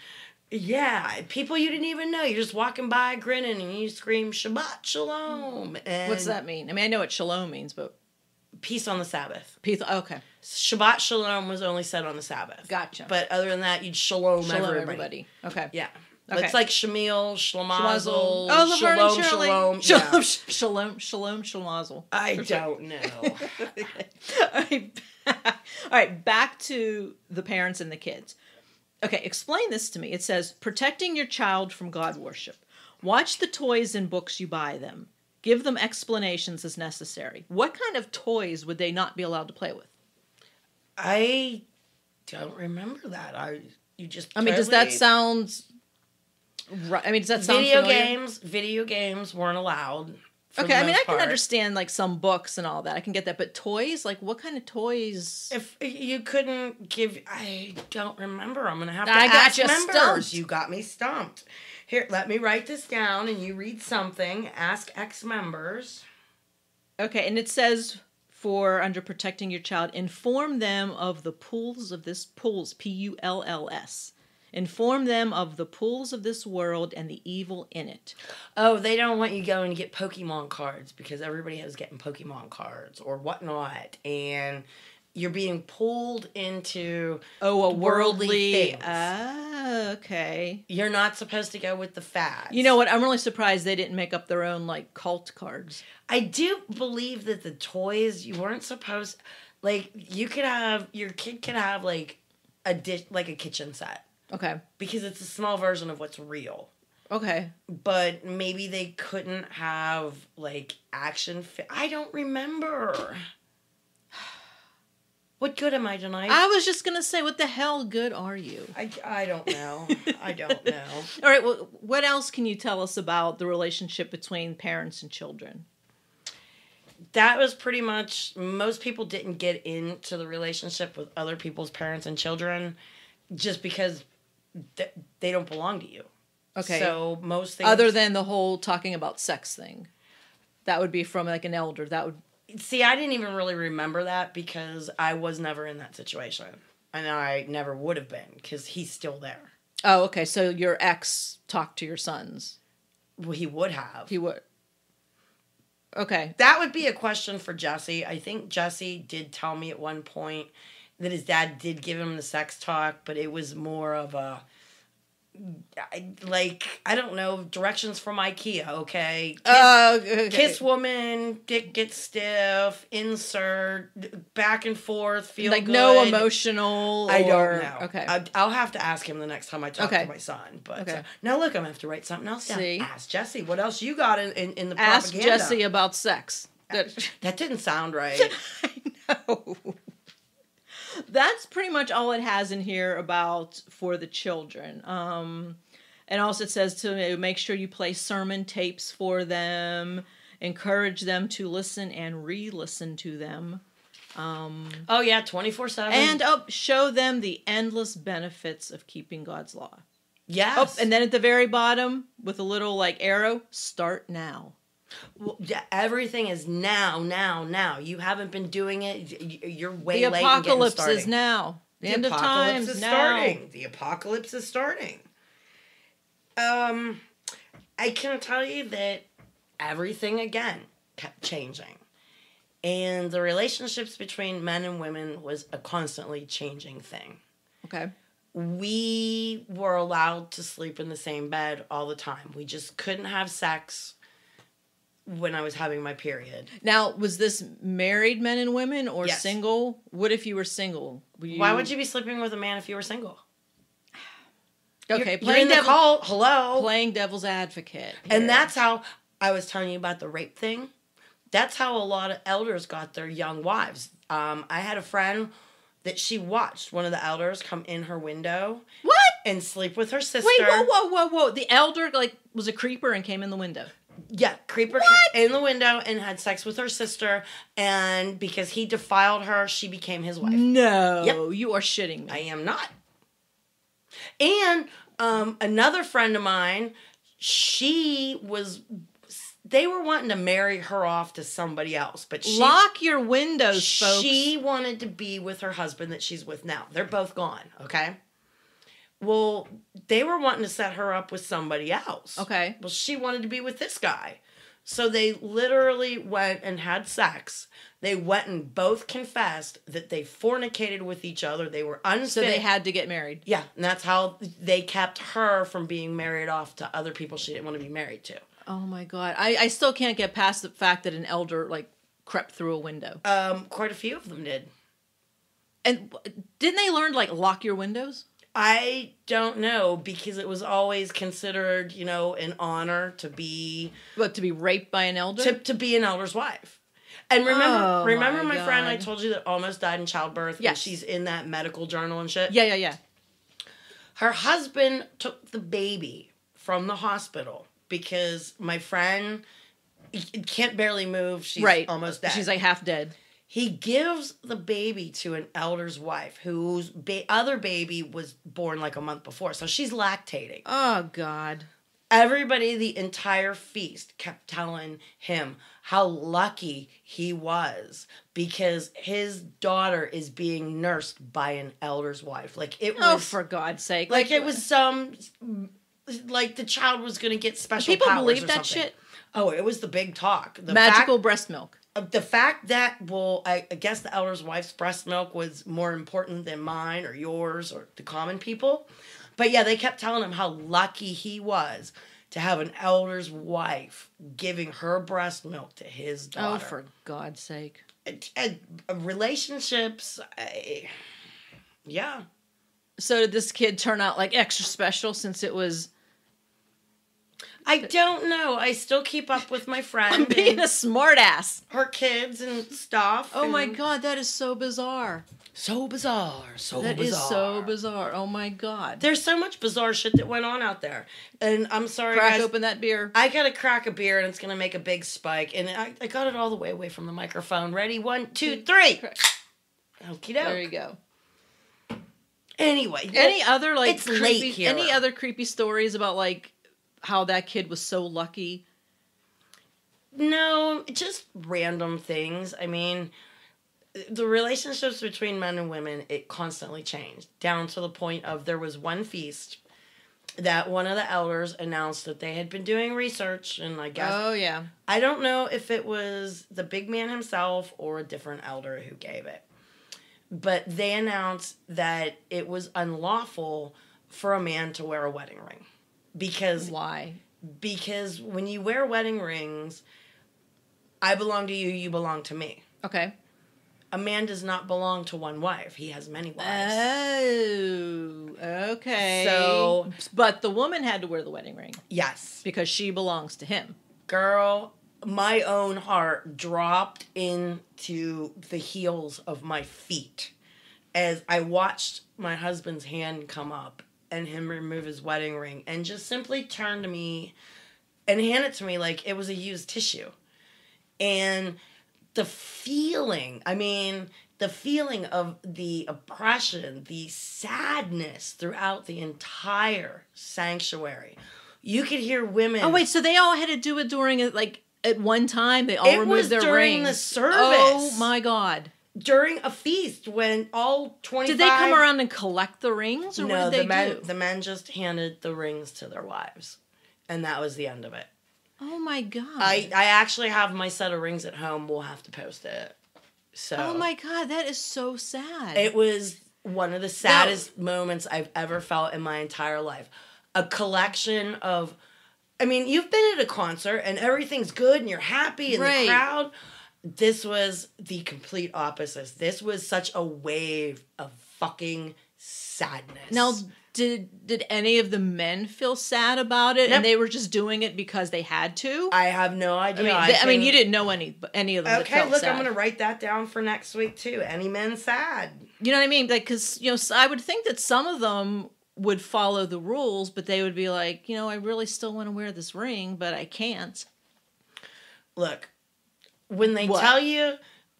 yeah, people you didn't even know. You're just walking by grinning and you scream Shabbat shalom. And What's that mean? I mean, I know what shalom means, but Peace on the Sabbath. peace. Okay, Shabbat shalom was only said on the Sabbath. Gotcha. But other than that, you'd shalom, shalom everybody. everybody. Okay. Yeah. Okay. It's like Shamil, Shlamazel, Oh, Shalom. Shalom. Shalom, Yeah. shalom, shalom, shalmazel. I don't know. All right. All right, back to the parents and the kids. Okay, explain this to me. It says protecting your child from God worship. Watch the toys and books you buy them. Give them explanations as necessary. What kind of toys would they not be allowed to play with? I don't remember that. I you just. I mean, does that sound Right. I mean, does that sound Video familiar? games, video games weren't allowed. Okay, I mean, I can understand like some books and all that. I can get that, but toys, like what kind of toys? If you couldn't give, I don't remember. I'm gonna have to I got ask you members. stumped. You got me stumped. Here, let me write this down, and you read something. Ask ex members. Okay, and it says for under protecting your child, inform them of the pools of this pools P U L L S. Inform them of the pools of this world and the evil in it. Oh, they don't want you going to get Pokemon cards because everybody has getting Pokemon cards or whatnot, and you're being pulled into. Oh, a Worldly worldly. things. Ah, okay. You're not supposed to go with the fads. You know what? I'm really surprised they didn't make up their own like cult cards. I do believe that the toys you weren't supposed like you could have your kid could have like a dish like a kitchen set Okay. because it's a small version of what's real. Okay. But maybe they couldn't have like action fi- I don't remember. What good am I tonight? I was just gonna say, what the hell good are you? I, I don't know. I don't know. All right. Well, what else can you tell us about the relationship between parents and children? that was pretty much most people didn't get into the relationship with other people's parents and children just because th- they don't belong to you. Okay. So most things Other than the whole talking about sex thing, that would be from like an elder. That would. See, I didn't even really remember that because I was never in that situation, and I never would have been because he's still there. Oh, okay. So your ex talked to your sons. Well, he would have. He would. Okay. that would be a question for Jesse. I think Jesse did tell me at one point that his dad did give him the sex talk, but it was more of a I- like I don't know directions from IKEA. Okay, kiss, Uh, okay. kiss woman, dick get stiff, insert, back and forth, feel like no emotional. I or- don't know. Okay. I, I'll have to ask him the next time I talk Okay. to my son. But Okay. uh, now look, I'm gonna have to write something else down. See? Ask Jesse what else you got in, in, in the Ask propaganda. Jesse about sex. That- That didn't sound right. I know. That's pretty much all it has in here about for the children. Um, and also it says to make sure you play sermon tapes for them, encourage them to listen and re-listen to them, Um, Oh yeah, twenty four seven. and oh, show them the endless benefits of keeping God's law. yes, Oh, and then at the very bottom with a little like arrow, start now. Well, yeah, everything is now, now, now. You haven't been doing it. You're way The late. The apocalypse is now. The, The end of times is now. starting. The apocalypse is starting. Um, I can tell you that everything again kept changing, and the relationships between men and women was a constantly changing thing. Okay. we were allowed to sleep in the same bed all the time. We just couldn't have sex when I was having my period. Now, was this married men and women or Yes. single? What if you were single? Were Why would you be sleeping with a man if you were single? Okay, you're, playing in the devil. Hello. playing devil's advocate, and that's how I was telling you about the rape thing. That's how a lot of elders got their young wives. Um, I had a friend that she watched one of the elders come in her window what? and sleep with her sister. Wait, whoa, whoa, whoa, whoa! The elder like was a creeper and came in the window. Yeah, creeper ca- in the window and had sex with her sister, and because he defiled her, she became his wife. No, Yep. you are shitting me. I am not. And um, another friend of mine, she was. They were wanting to marry her off to somebody else, but she Lock your windows, folks. she wanted to be with her husband that she's with now. They're both gone. Okay. Well, they were wanting to set her up with somebody else. Okay. Well, she wanted to be with this guy. So they literally went and had sex. They went and both confessed that they fornicated with each other. They were unfit. so they had to get married. yeah, and that's how they kept her from being married off to other people she didn't want to be married to. Oh my god, I I still can't get past the fact that an elder like crept through a window. Um, quite a few of them did. And didn't they learn like lock your windows? I don't know because it was always considered, you know, an honor to be What to be raped by an elder? to, to be an elder's wife. And remember, Oh, remember my my, friend I told you that almost died in childbirth. Yeah, she's in that medical journal and shit. yeah, yeah, yeah. Her husband took the baby from the hospital because my friend can't barely move. She's right. almost dead. She's like half dead. He gives the baby to an elder's wife whose ba- other baby was born like a month before. So she's lactating. Oh God. Everybody, the entire feast, kept telling him how lucky he was because his daughter is being nursed by an elder's wife. Like it oh, was Oh, for God's sake! like it was some like the child was going to get special People powers believe or that something. shit. Oh, it was the big talk. The magical fact, breast milk. Uh, the fact that well, I, I guess the elder's wife's breast milk was more important than mine or yours or the common people. But yeah, they kept telling him how lucky he was to have an elder's wife giving her breast milk to his daughter Oh, for God's sake! And- and, uh, relationships, I, yeah. So did this kid turn out like extra special since it was? I don't know. I still keep up with my friend. I'm being a smartass. her kids and stuff. Oh my God, that is so bizarre. So bizarre. So That is bizarre. so bizarre. Oh my God. There's so much bizarre shit that went on out there. And I'm sorry, Crack guys. open that beer. I gotta crack a beer and it's gonna make a big spike. And I, I got it all the way away from the microphone. Ready? One, two, three. Okie There you go. Anyway. Any other like it's creepy, late here. any other creepy stories about like how that kid was so lucky? No, just random things. I mean, the relationships between men and women, it constantly changed down to the point of there was one feast that one of the elders announced that they had been doing research and I guess Oh yeah. I don't know if it was the big man himself or a different elder who gave it. But they announced that it was unlawful for a man to wear a wedding ring. Because Why? because when you wear wedding rings, I belong to you, you belong to me. Okay. A man does not belong to one wife. He has many wives. Oh, okay. So- but the woman had to wear the wedding ring yes. because she belongs to him. Girl, my own heart dropped into the heels of my feet as I watched my husband's hand come up and him remove his wedding ring and just simply turn to me and hand it to me like it was a used tissue. And the feeling, I mean, the feeling of the oppression, the sadness throughout the entire sanctuary. You could hear women. Oh wait, so they all had to do it during it like at one time. They all It removed was their during rings. the service. Oh my god! During a feast when all 25 Did they come around and collect the rings, or no what did they the men do? the men just handed the rings to their wives and that was the end of it oh my god! i i actually have my set of rings at home we'll have to post it so oh my god, that is so sad. it was one of the saddest moments i've ever felt in my entire life a collection of i mean you've been at a concert and everything's good and you're happy in Right. the crowd this was the complete opposite this was such a wave of fucking sadness now, did did any of the men feel sad about it, Nope. and they were just doing it because they had to? I have no I idea. mean, I they- I mean, you didn't know any any of them. that Okay, look, sad. I'm gonna write that down for next week too. Any men sad? You know what I mean? Like, because you know, I would think that some of them would follow the rules, but they would be like, you know, I really still want to wear this ring, but I can't. Look, when they What? tell you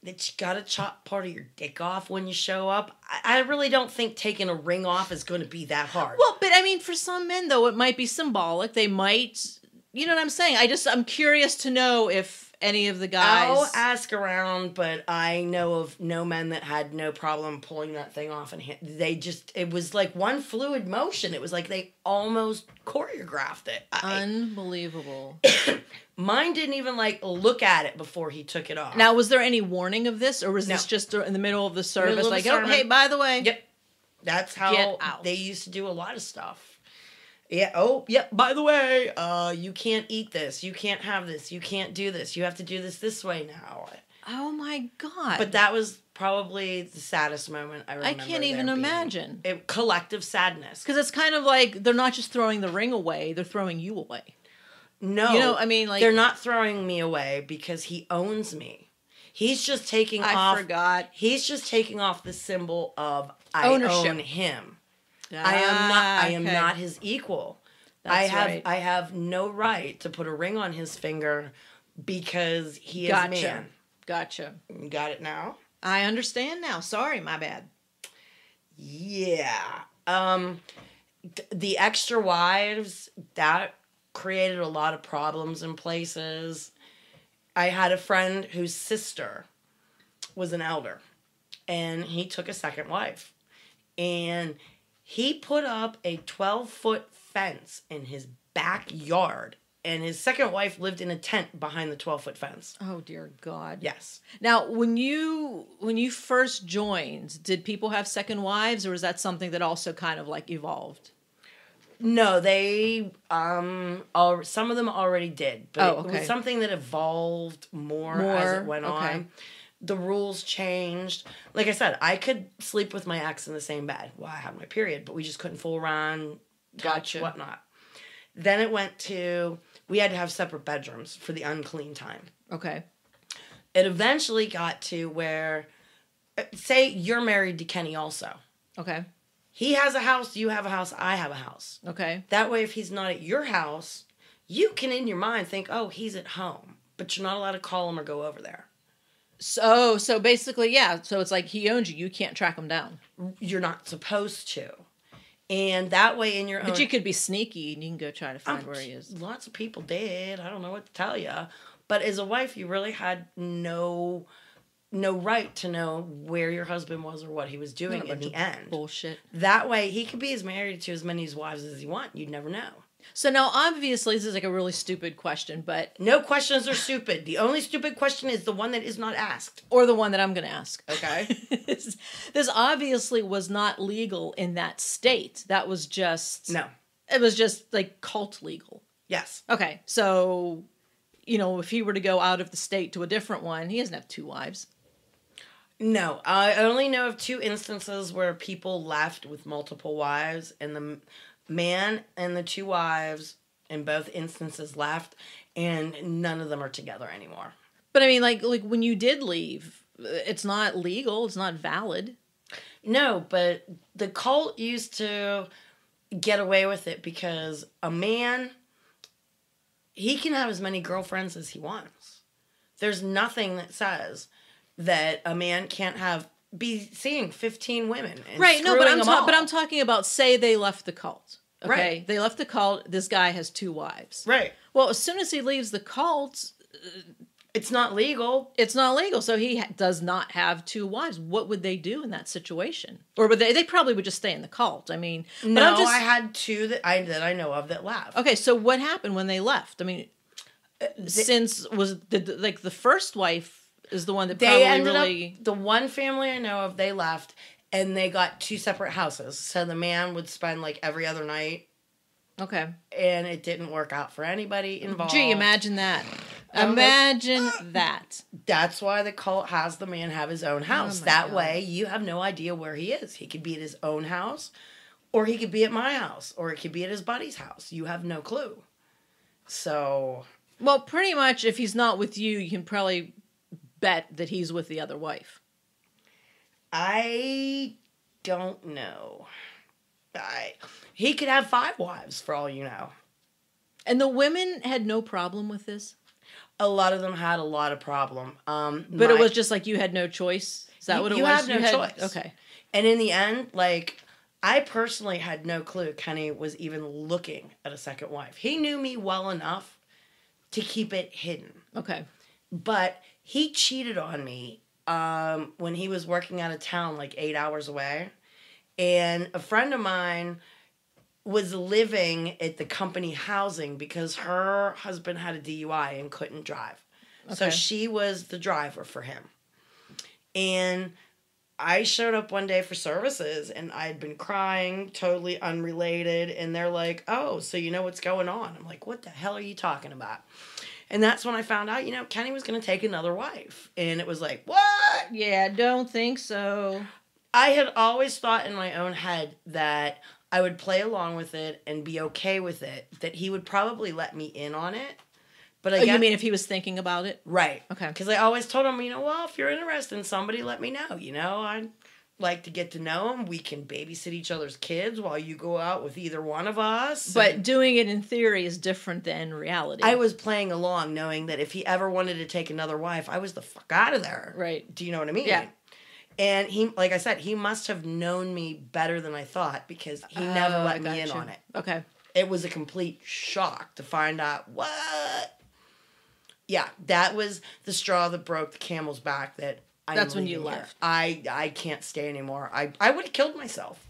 that you gotta chop part of your dick off when you show up, I, I really don't think taking a ring off is gonna be that hard. Well, but I mean, for some men though, it might be symbolic. They might, you know what I'm saying? I just I'm curious to know if any of the guys. I'll ask around, but I know of no men that had no problem pulling that thing off, and ha- they just it was like one fluid motion. It was like they almost choreographed it. I, Unbelievable. mine didn't even like look at it before he took it off. now, was there any warning of this, or was No. this just in the middle of the service? Of the like, oh, hey, by the way, Yep. That's how they used to do a lot of stuff. Yeah. Oh, yep. By the way, uh, you can't eat this. You can't have this. You can't do this. You have to do this this way now. oh my god! But that was probably the saddest moment I remember. I can't even imagine. It, collective sadness. Because it's kind of like they're not just throwing the ring away; they're throwing you away. No, You know, I mean, like- they're not throwing me away because he owns me. He's just taking I off. forgot. He's just taking off the symbol of I Ownership. own him. I am not. I am Ah, okay. not his equal. I have right. I have no right to put a ring on his finger because he is Gotcha. man. Gotcha. You got it now? I understand now. Sorry, my bad. Yeah. Um th- the extra wives that created a lot of problems in places. I had a friend whose sister was an elder and he took a second wife. And he put up a 12 foot fence in his backyard. And his second wife lived in a tent behind the 12 foot fence. Oh dear God. Yes. Now, when you when you first joined, did people have second wives, or was that something that also kind of like evolved? No, they um all some of them already did, but Oh, it was something that evolved more, as it went okay. on. The rules changed. Like I said, I could sleep with my ex in the same bed. Well, I had my period, but we just couldn't fool around, touch, Gotcha. whatnot. Then it went to we had to have separate bedrooms for the unclean time. Okay. It eventually got to where, uh, say, you're married to Kenny also. Okay. He has a house, you have a house, I have a house. Okay. That way, if he's not at your house, you can in your mind think, oh, he's at home, but you're not allowed to call him or go over there. So so basically, yeah. So it's like he owns you. You can't track him down, You're not supposed to. And that way, in your own. but you could be sneaky and you can go try to find where he is. Lots of people did. I don't know what to tell you. But as a wife, you really had no no right to know where your husband was or what he was doing in the end. Bullshit. That way, he could be as married to as many wives as he want. You'd never know. So now, obviously, this is like a really stupid question, but No questions are stupid. The only stupid question is the one that is not asked. or the one that I'm going to ask. Okay. this, this obviously was not legal in that state. That was just No. It was just like cult legal. Yes. Okay, so you know, if he were to go out of the state to a different one, he doesn't have two wives. No, I only know of two instances where people left with multiple wives, and the man and the two wives in both instances left, and none of them are together anymore. But I mean, like, like when you did leave, it's not legal. It's not valid. No, but the cult used to get away with it because a man, he can have as many girlfriends as he wants. There's nothing that says that a man can't have be seeing 15 women right? No, but I'm ta- but I'm talking about say they left the cult. Okay, Right. they left the cult. This guy has two wives. right. Well, as soon as he leaves the cult, uh, It's not legal. it's not legal. So he ha- does not have two wives. What would they do in that situation? Or would they? They probably would just stay in the cult. I mean, No, just I had two that I that I know of that left. okay. So what happened when they left? I mean, uh, since was the like the first wife is the one that They probably ended really up the one family I know of. They left and they got two separate houses. So the man would spend like every other night, okay. and it didn't work out for anybody involved. Gee, imagine that. I'm like- Imagine ah. that. That's why the cult has the man have his own house. Oh my that God. way, you have no idea where he is. He could be at his own house, or he could be at my house, or it could be at his buddy's house. You have no clue. So Well, pretty much, if he's not with you, you can probably bet that he's with the other wife. I don't know. I he could have five wives for all you know. And the women had no problem with this, A lot of them had a lot of problem. Um, but it was just like you had no choice. Is that You- what it you was? have no choice. Okay. and in the end, like I personally had no clue Kenny was even looking at a second wife. He knew me well enough to keep it hidden, Okay. but he cheated on me um, when he was working out of town, like eight hours away, and a friend of mine was living at the company housing because her husband had a DUI and couldn't drive. So she was the driver for him. And I showed up one day for services and I'd been crying, totally unrelated. And they're like, oh, so you know what's going on? I'm like, what the hell are you talking about? And that's when I found out, you know, Kenny was going to take another wife. And it was like, what? Yeah, don't think so. I had always thought in my own head that I would play along with it and be okay with it, that he would probably let me in on it. But I Oh, you mean if he was thinking about it? right? Okay. Because I always told him, you know, well, if you're interested in somebody, let me know. You know, I like to get to know him. We can babysit each other's kids while you go out with either one of us. But And doing it in theory is different than reality. I was playing along, knowing that if he ever wanted to take another wife, I was the fuck out of there. Right. Do you know what I mean? Yeah. And he, like I said, he must have known me better than I thought because he never Oh, I let me in gotcha. on it. Okay. It was a complete shock to find out what. Yeah, that was the straw that broke the camel's back. That I'm That's when you here. left. I I can't stay anymore. I I would have killed myself.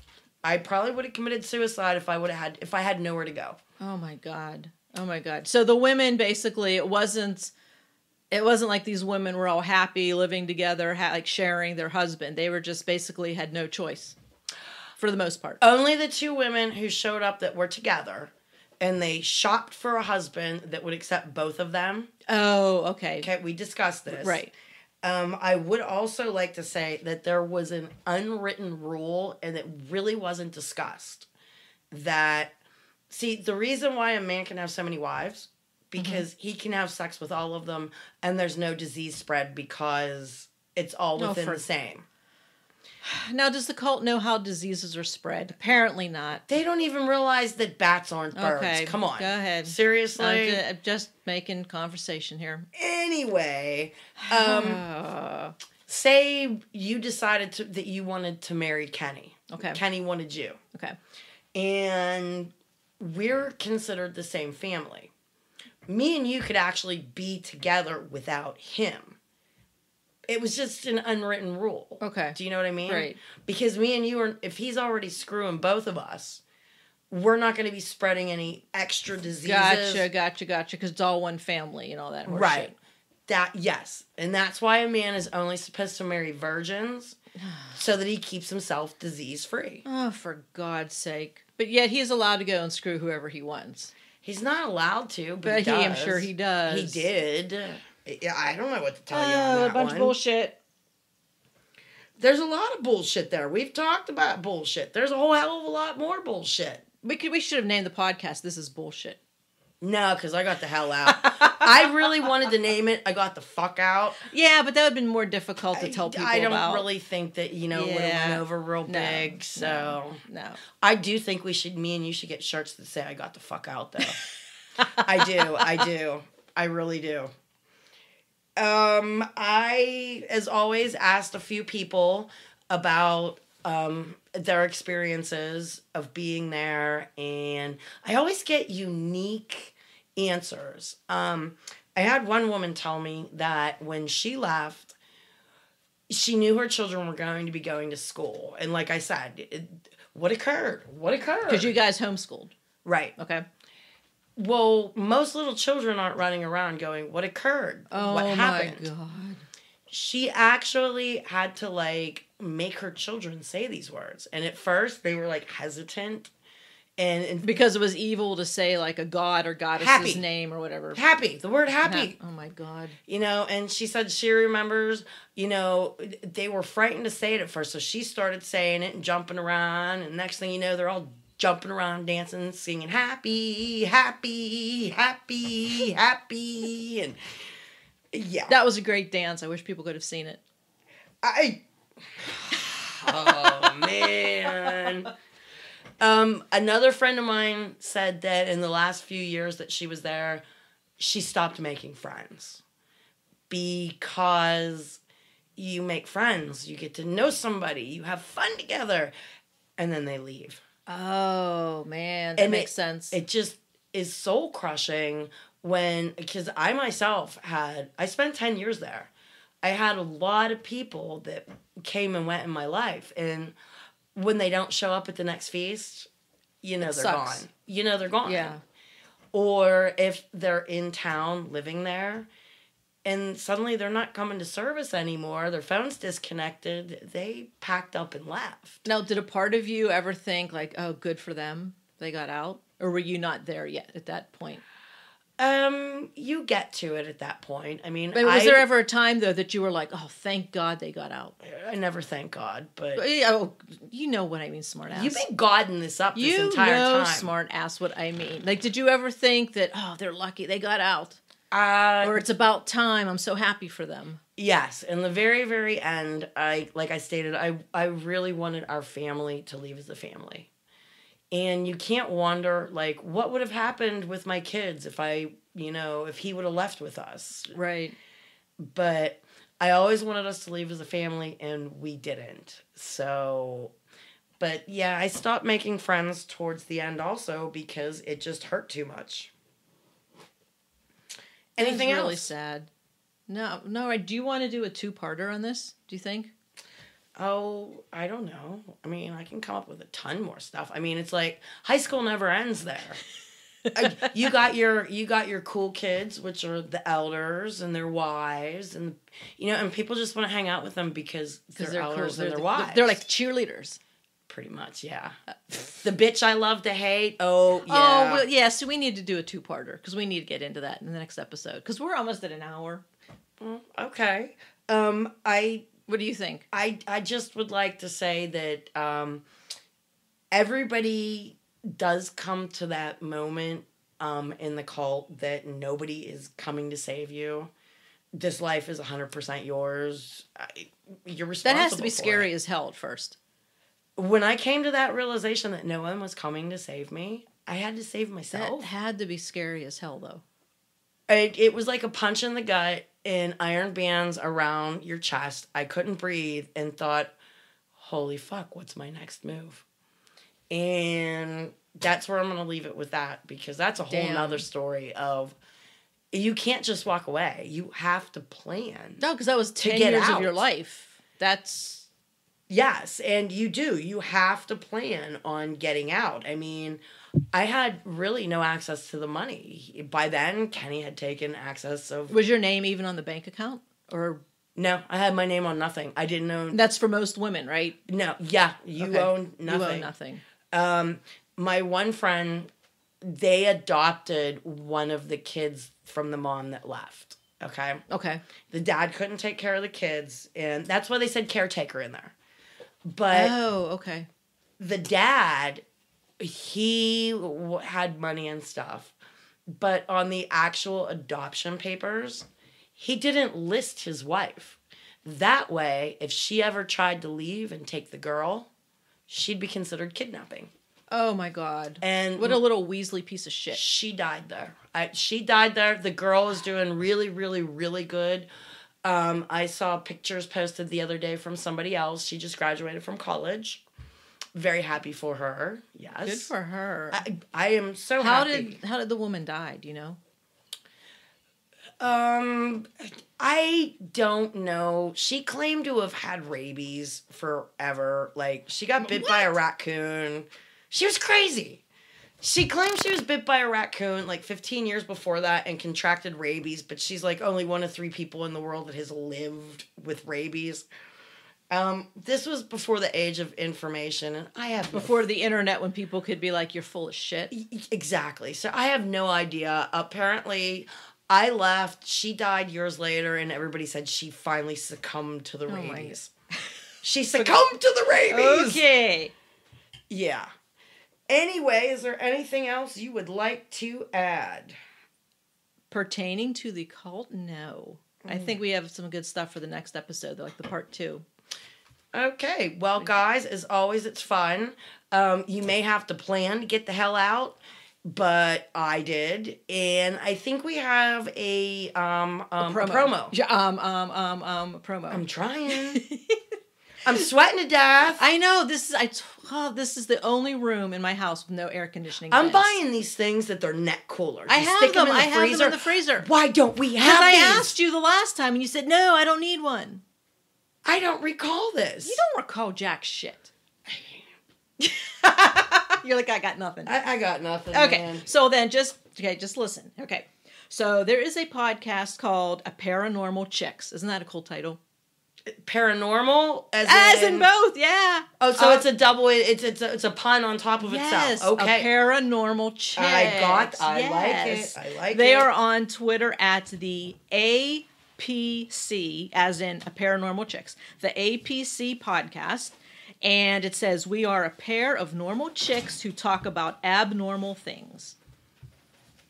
I probably would have committed suicide if I would have had if I had nowhere to go. Oh my god. Oh my god. So the women basically it wasn't it wasn't like these women were all happy living together, ha- like sharing their husband. They were just basically had no choice. For the most part. Only the two women who showed up that were together, and they shopped for a husband that would accept both of them. Oh, okay. Okay, we discussed this. Right. Um, I would also like to say that there was an unwritten rule, and it really wasn't discussed. That, see, the reason why a man can have so many wives, because he can have sex with all of them, and there's no disease spread because it's all No, within for- the same. Now does the cult know how diseases are spread? Apparently not. They don't even realize that bats aren't birds. Okay, Come on. go ahead. Seriously? I'm ju- I'm just making conversation here. anyway, um, Uh, say you decided to, that you wanted to marry Kenny. Okay. Kenny wanted you. okay. And we're considered the same family. Me and you could actually be together without him. It was just an unwritten rule. Okay. Do you know what I mean? Right. Because me and you are, if he's already screwing both of us, we're not going to be spreading any extra diseases. Gotcha, gotcha, gotcha. Because it's all one family and all that. Right. shit. That yes, and that's why a man is only supposed to marry virgins, so that he keeps himself disease free. Oh, for God's sake! But yet he's allowed to go and screw whoever he wants. He's not allowed to, but, But he he, I'm sure he does. He did. Yeah, I don't know what to tell you. on Oh, that a bunch one. of bullshit. There's a lot of bullshit there. We've talked about bullshit. There's a whole hell of a lot more bullshit. We could. We should have named the podcast. This is bullshit. No, because I got the hell out. I really wanted to name it. I got the fuck out. Yeah, but that would have been more difficult to tell people I don't about. really think that you know would have went over real No, big. So No. I do think we should. Me and you should get shirts that say "I got the fuck out." Though I do, I do, I really do. Um, I, as always, asked a few people about um their experiences of being there, and I always get unique answers. Um, I had one woman tell me that when she left, she knew her children were going to be going to school, and like I said, it, what occurred? What occurred? Because you guys homeschooled. right. Okay. Well, most little children aren't running around going, "What occurred? Oh what my happened?" god. She actually had to like make her children say these words, and at first they were like hesitant, and, and Because it was evil to say like a god or goddess's Happy. name or whatever. happy. The word happy. Oh my god. you know and she said she remembers you know they were frightened to say it at first so she started saying it and jumping around and next thing you know they're all jumping around dancing singing happy happy happy happy and yeah That was a great dance. I wish people could have seen it. i oh man um another friend of mine said that in the last few years that she was there she stopped making friends because you make friends, you get to know somebody, you have fun together, and then they leave. Oh man, that And makes it- sense. It just is soul crushing when because I myself had I spent 10 years there. I had a lot of people that came and went in my life and when they don't show up at the next feast, you know It they're sucks. gone. You know they're gone yeah. or if they're in town living there and suddenly they're not coming to service anymore their phone's disconnected they packed up and left Now, did a part of you ever think like, "Oh, good for them, they got out," or were you not there yet at that point? um you get to it at that point i mean But was I, there ever a time though that you were like, "Oh, thank God they got out"? i never thank god but Oh, you know what I mean, smart ass. you've been godding this up this you entire know, time smart ass, what I mean. Like, did you ever think that, "Oh, they're lucky they got out," uh or it's about time? I'm so happy for them. Yes, in the very, very end, I like I stated, I I really wanted our family to leave as a family, and you can't wonder like what would have happened with my kids if I, you know, if he would have left with us. Right. But I always wanted us to leave as a family, and we didn't. So, but yeah, I stopped making friends towards the end also because it just hurt too much. Anything That's really sad. No, no. I do you want to do a two-parter on this. Do you think? Oh, I don't know. I mean, I can come up with a ton more stuff. I mean, it's like high school never ends there. You got your you got your cool kids, which are the elders and their wives, and you know, and people just want to hang out with them because they're, Because they're cool. elders They're, and their wives. they're like cheerleaders. Pretty much, yeah. the bitch I love to hate. Oh yeah. Oh well, yeah. So we need to do a two-parter because we need to get into that in the next episode because we're almost at an hour. okay. Um, I What do you think? I I just would like to say that um, everybody does come to that moment um, in the cult that nobody is coming to save you. This life is hundred percent yours. I, you're responsible. That has to be scary it. as hell at first. When I came to that realization that no one was coming to save me, I had to save myself. That had to be scary as hell, though. It, it was like a punch in the gut and iron bands around your chest. I couldn't breathe and thought, holy fuck, what's my next move? And that's where I'm going to leave it with that because that's a whole Damn. nother story of you can't just walk away. You have to plan. No, because that was ten get years of your life. That's Yes, and you do. You have to plan on getting out. I mean, I had really no access to the money. By then, Kenny had taken access of. was your name even on the bank account, or No, I had my name on nothing. I didn't own. that's for most women, right? No, yeah, you Okay. own nothing. You own nothing. Um, my one friend, they adopted one of the kids from the mom that left. Okay, Okay. the dad couldn't take care of the kids, and that's why they said caretaker in there. But oh, okay. the dad, he w- had money and stuff, but on the actual adoption papers, he didn't list his wife. That way, if she ever tried to leave and take the girl, she'd be considered kidnapping. Oh my god. And What a little Weasley piece of shit. she died there. I, she died there. The girl is doing really, really, really good. Um, I saw pictures posted the other day from somebody else. She just graduated from college. Very happy for her. Yes. Good for her. I, I am so how happy. did how did the woman die? Do you know? Um, I don't know. She claimed to have had rabies forever. Like she got bit by a raccoon. She was crazy. She claims she was bit by a raccoon like 15 years before that and contracted rabies, but she's like only one of three people in the world that has lived with rabies. Um, this was before the age of information, and I have no Before the internet, when people could be like, "You're full of shit." Exactly. So I have no idea. Apparently, I left. She died years later, and everybody said she finally succumbed to the Oh rabies. She succumbed to the rabies. Okay. Yeah. Anyway, is there anything else you would like to add? Pertaining to the cult, no. I think we have some good stuff for the next episode, like the part two. Okay. Well, guys, as always, it's fun. Um, you may have to plan to get the hell out, but I did, and I think we have a um, um a promo. Yeah, Um, um, um, um, a promo. I'm trying. I'm sweating to death. I know this is I. t- Oh, this is the only room in my house with no air conditioning. I'm vents. buying these things that they're neck coolers. I You have stick them. in the I have them freezer. in the freezer. Why don't we Because have I asked you the last time and you said no, I don't need one. I don't recall this. You don't recall jack shit. You're like I got nothing. I, I got nothing. Okay, man. so then just okay, just listen. Okay, so there is a podcast called "A Paranormal Chicks." Isn't that a cool title? Paranormal, as, As in, in both, yeah. Oh, so Uh, it's a double. It's it's a, it's a pun on top of Yes, itself. Okay. a paranormal chicks. I got- I like it, I like They it. are on Twitter at the APC, as in a paranormal chicks, the APC podcast, and it says we are a pair of normal chicks who talk about abnormal things.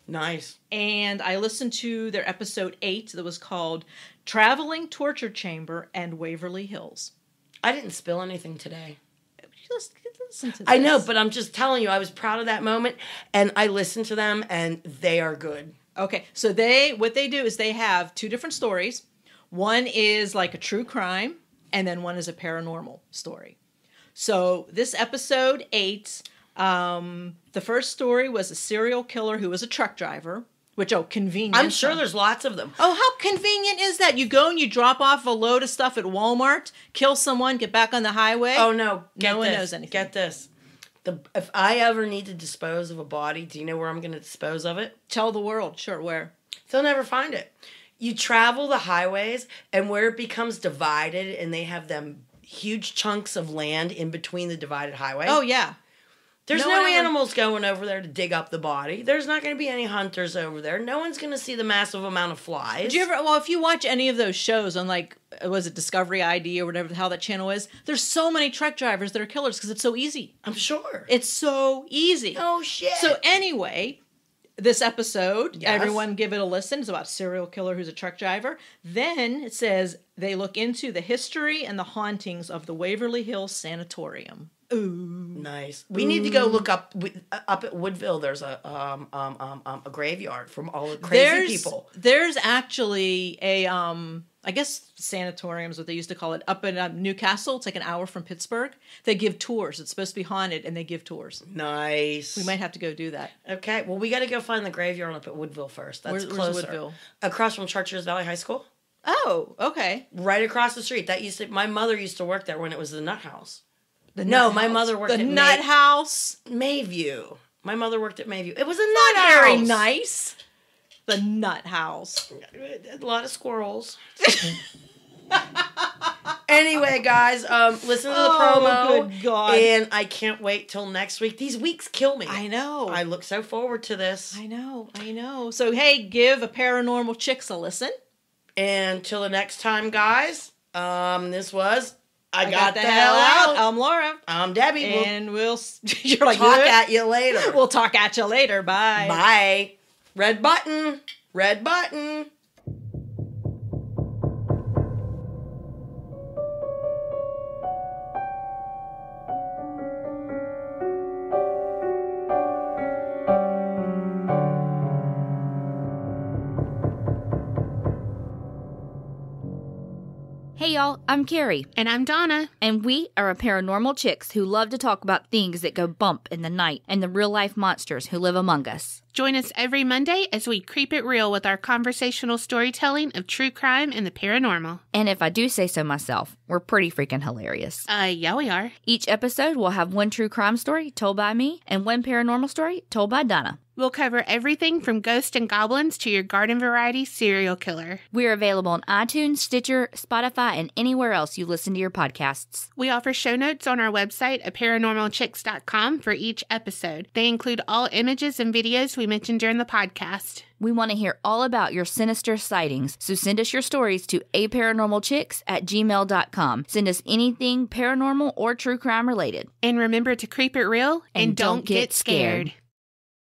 Nice. and I listened to their episode eight that was called "Traveling Torture Chamber and Waverly Hills." I didn't spill anything today. Listen, listen to this. I know, but I'm just telling you, I was proud of that moment, and I listened to them, and they are good. Okay, so they what they do is they have two different stories. One is like a true crime, and then one is a paranormal story. So this episode eight, um, the first story was a serial killer who was a truck driver. Which oh, convenient. I'm sure there's lots of them. Oh, how convenient is that? You go and you drop off a load of stuff at Walmart, kill someone, get back on the highway. Oh no! Get No one this. knows anything. Get this. The if I ever need to dispose of a body, do you know where I'm going to dispose of it? Tell the world. Sure, where? They'll never find it. You travel the highways, and where it becomes divided, and they have them huge chunks of land in between the divided highway. Oh yeah. There's no no, ever- animals going over there to dig up the body. There's not going to be any hunters over there. No one's going to see the massive amount of flies. Did you ever? Well, if you watch any of those shows on like, was it Discovery ID or whatever how that channel is? There's so many truck drivers that are killers because it's so easy. I'm sure. It's so easy. oh shit. So anyway, this episode, Yes. everyone give it a listen. It's about a serial killer who's a truck driver. Then it says they look into the history and the hauntings of the Waverly Hills Sanatorium. Ooh. nice. We need to go look up we- up at Woodville. There's a um, um, um, um, a graveyard from all the crazy there's, people. There's actually a um I guess sanatorium is what they used to call it up in um, New Castle. It's like an hour from Pittsburgh. They give tours. It's supposed to be haunted, and they give tours. Nice. We might have to go do that. Okay. Well, we got to go find the graveyard up at Woodville first. That's Where's- where's closer. Woodville? Across from Chartiers Valley High School. Oh, okay. Right across the street. That used to. My mother used to work there when it was the Nut House. The No, Nut my House. mother worked at the at Nut May- House. Mayview. My mother worked at Mayview. It was a Not nut very nice. The Nut House. A lot of squirrels. anyway, guys, um, listen to the Oh, promo. And I can't wait till next week. These weeks kill me. I know. I look so forward to this. I know. I know. So hey, give a paranormal chicks a listen. And till the next time, guys. Um, this was I, got, the, hell out. I'm Laura, I'm Debbie. We'll and we'll. You're like talk at you later. We'll talk at you later. Bye. Bye. Red button. Red button. Y'all, I'm Carrie, And I'm Donna. and we are a paranormal chicks who love to talk about things that go bump in the night and the real life monsters who live among us. Join us every Monday as we creep it real with our conversational storytelling of true crime and the paranormal. And if I do say so myself, we're pretty freaking hilarious. Uh, yeah, we are. Each episode will have one true crime story told by me and one paranormal story told by Donna. We'll cover everything from ghosts and goblins to your garden variety serial killer. We're available on iTunes, Stitcher, Spotify, and anywhere else you listen to your podcasts. We offer show notes on our website at paranormalchicks.com for each episode. They include all images and videos we mentioned during the podcast. We want to hear all about your sinister sightings, so send us your stories to aparanormalchicks at gmail.com. Send us anything paranormal or true crime related. And remember to creep it real and, And don't, don't get get scared. scared.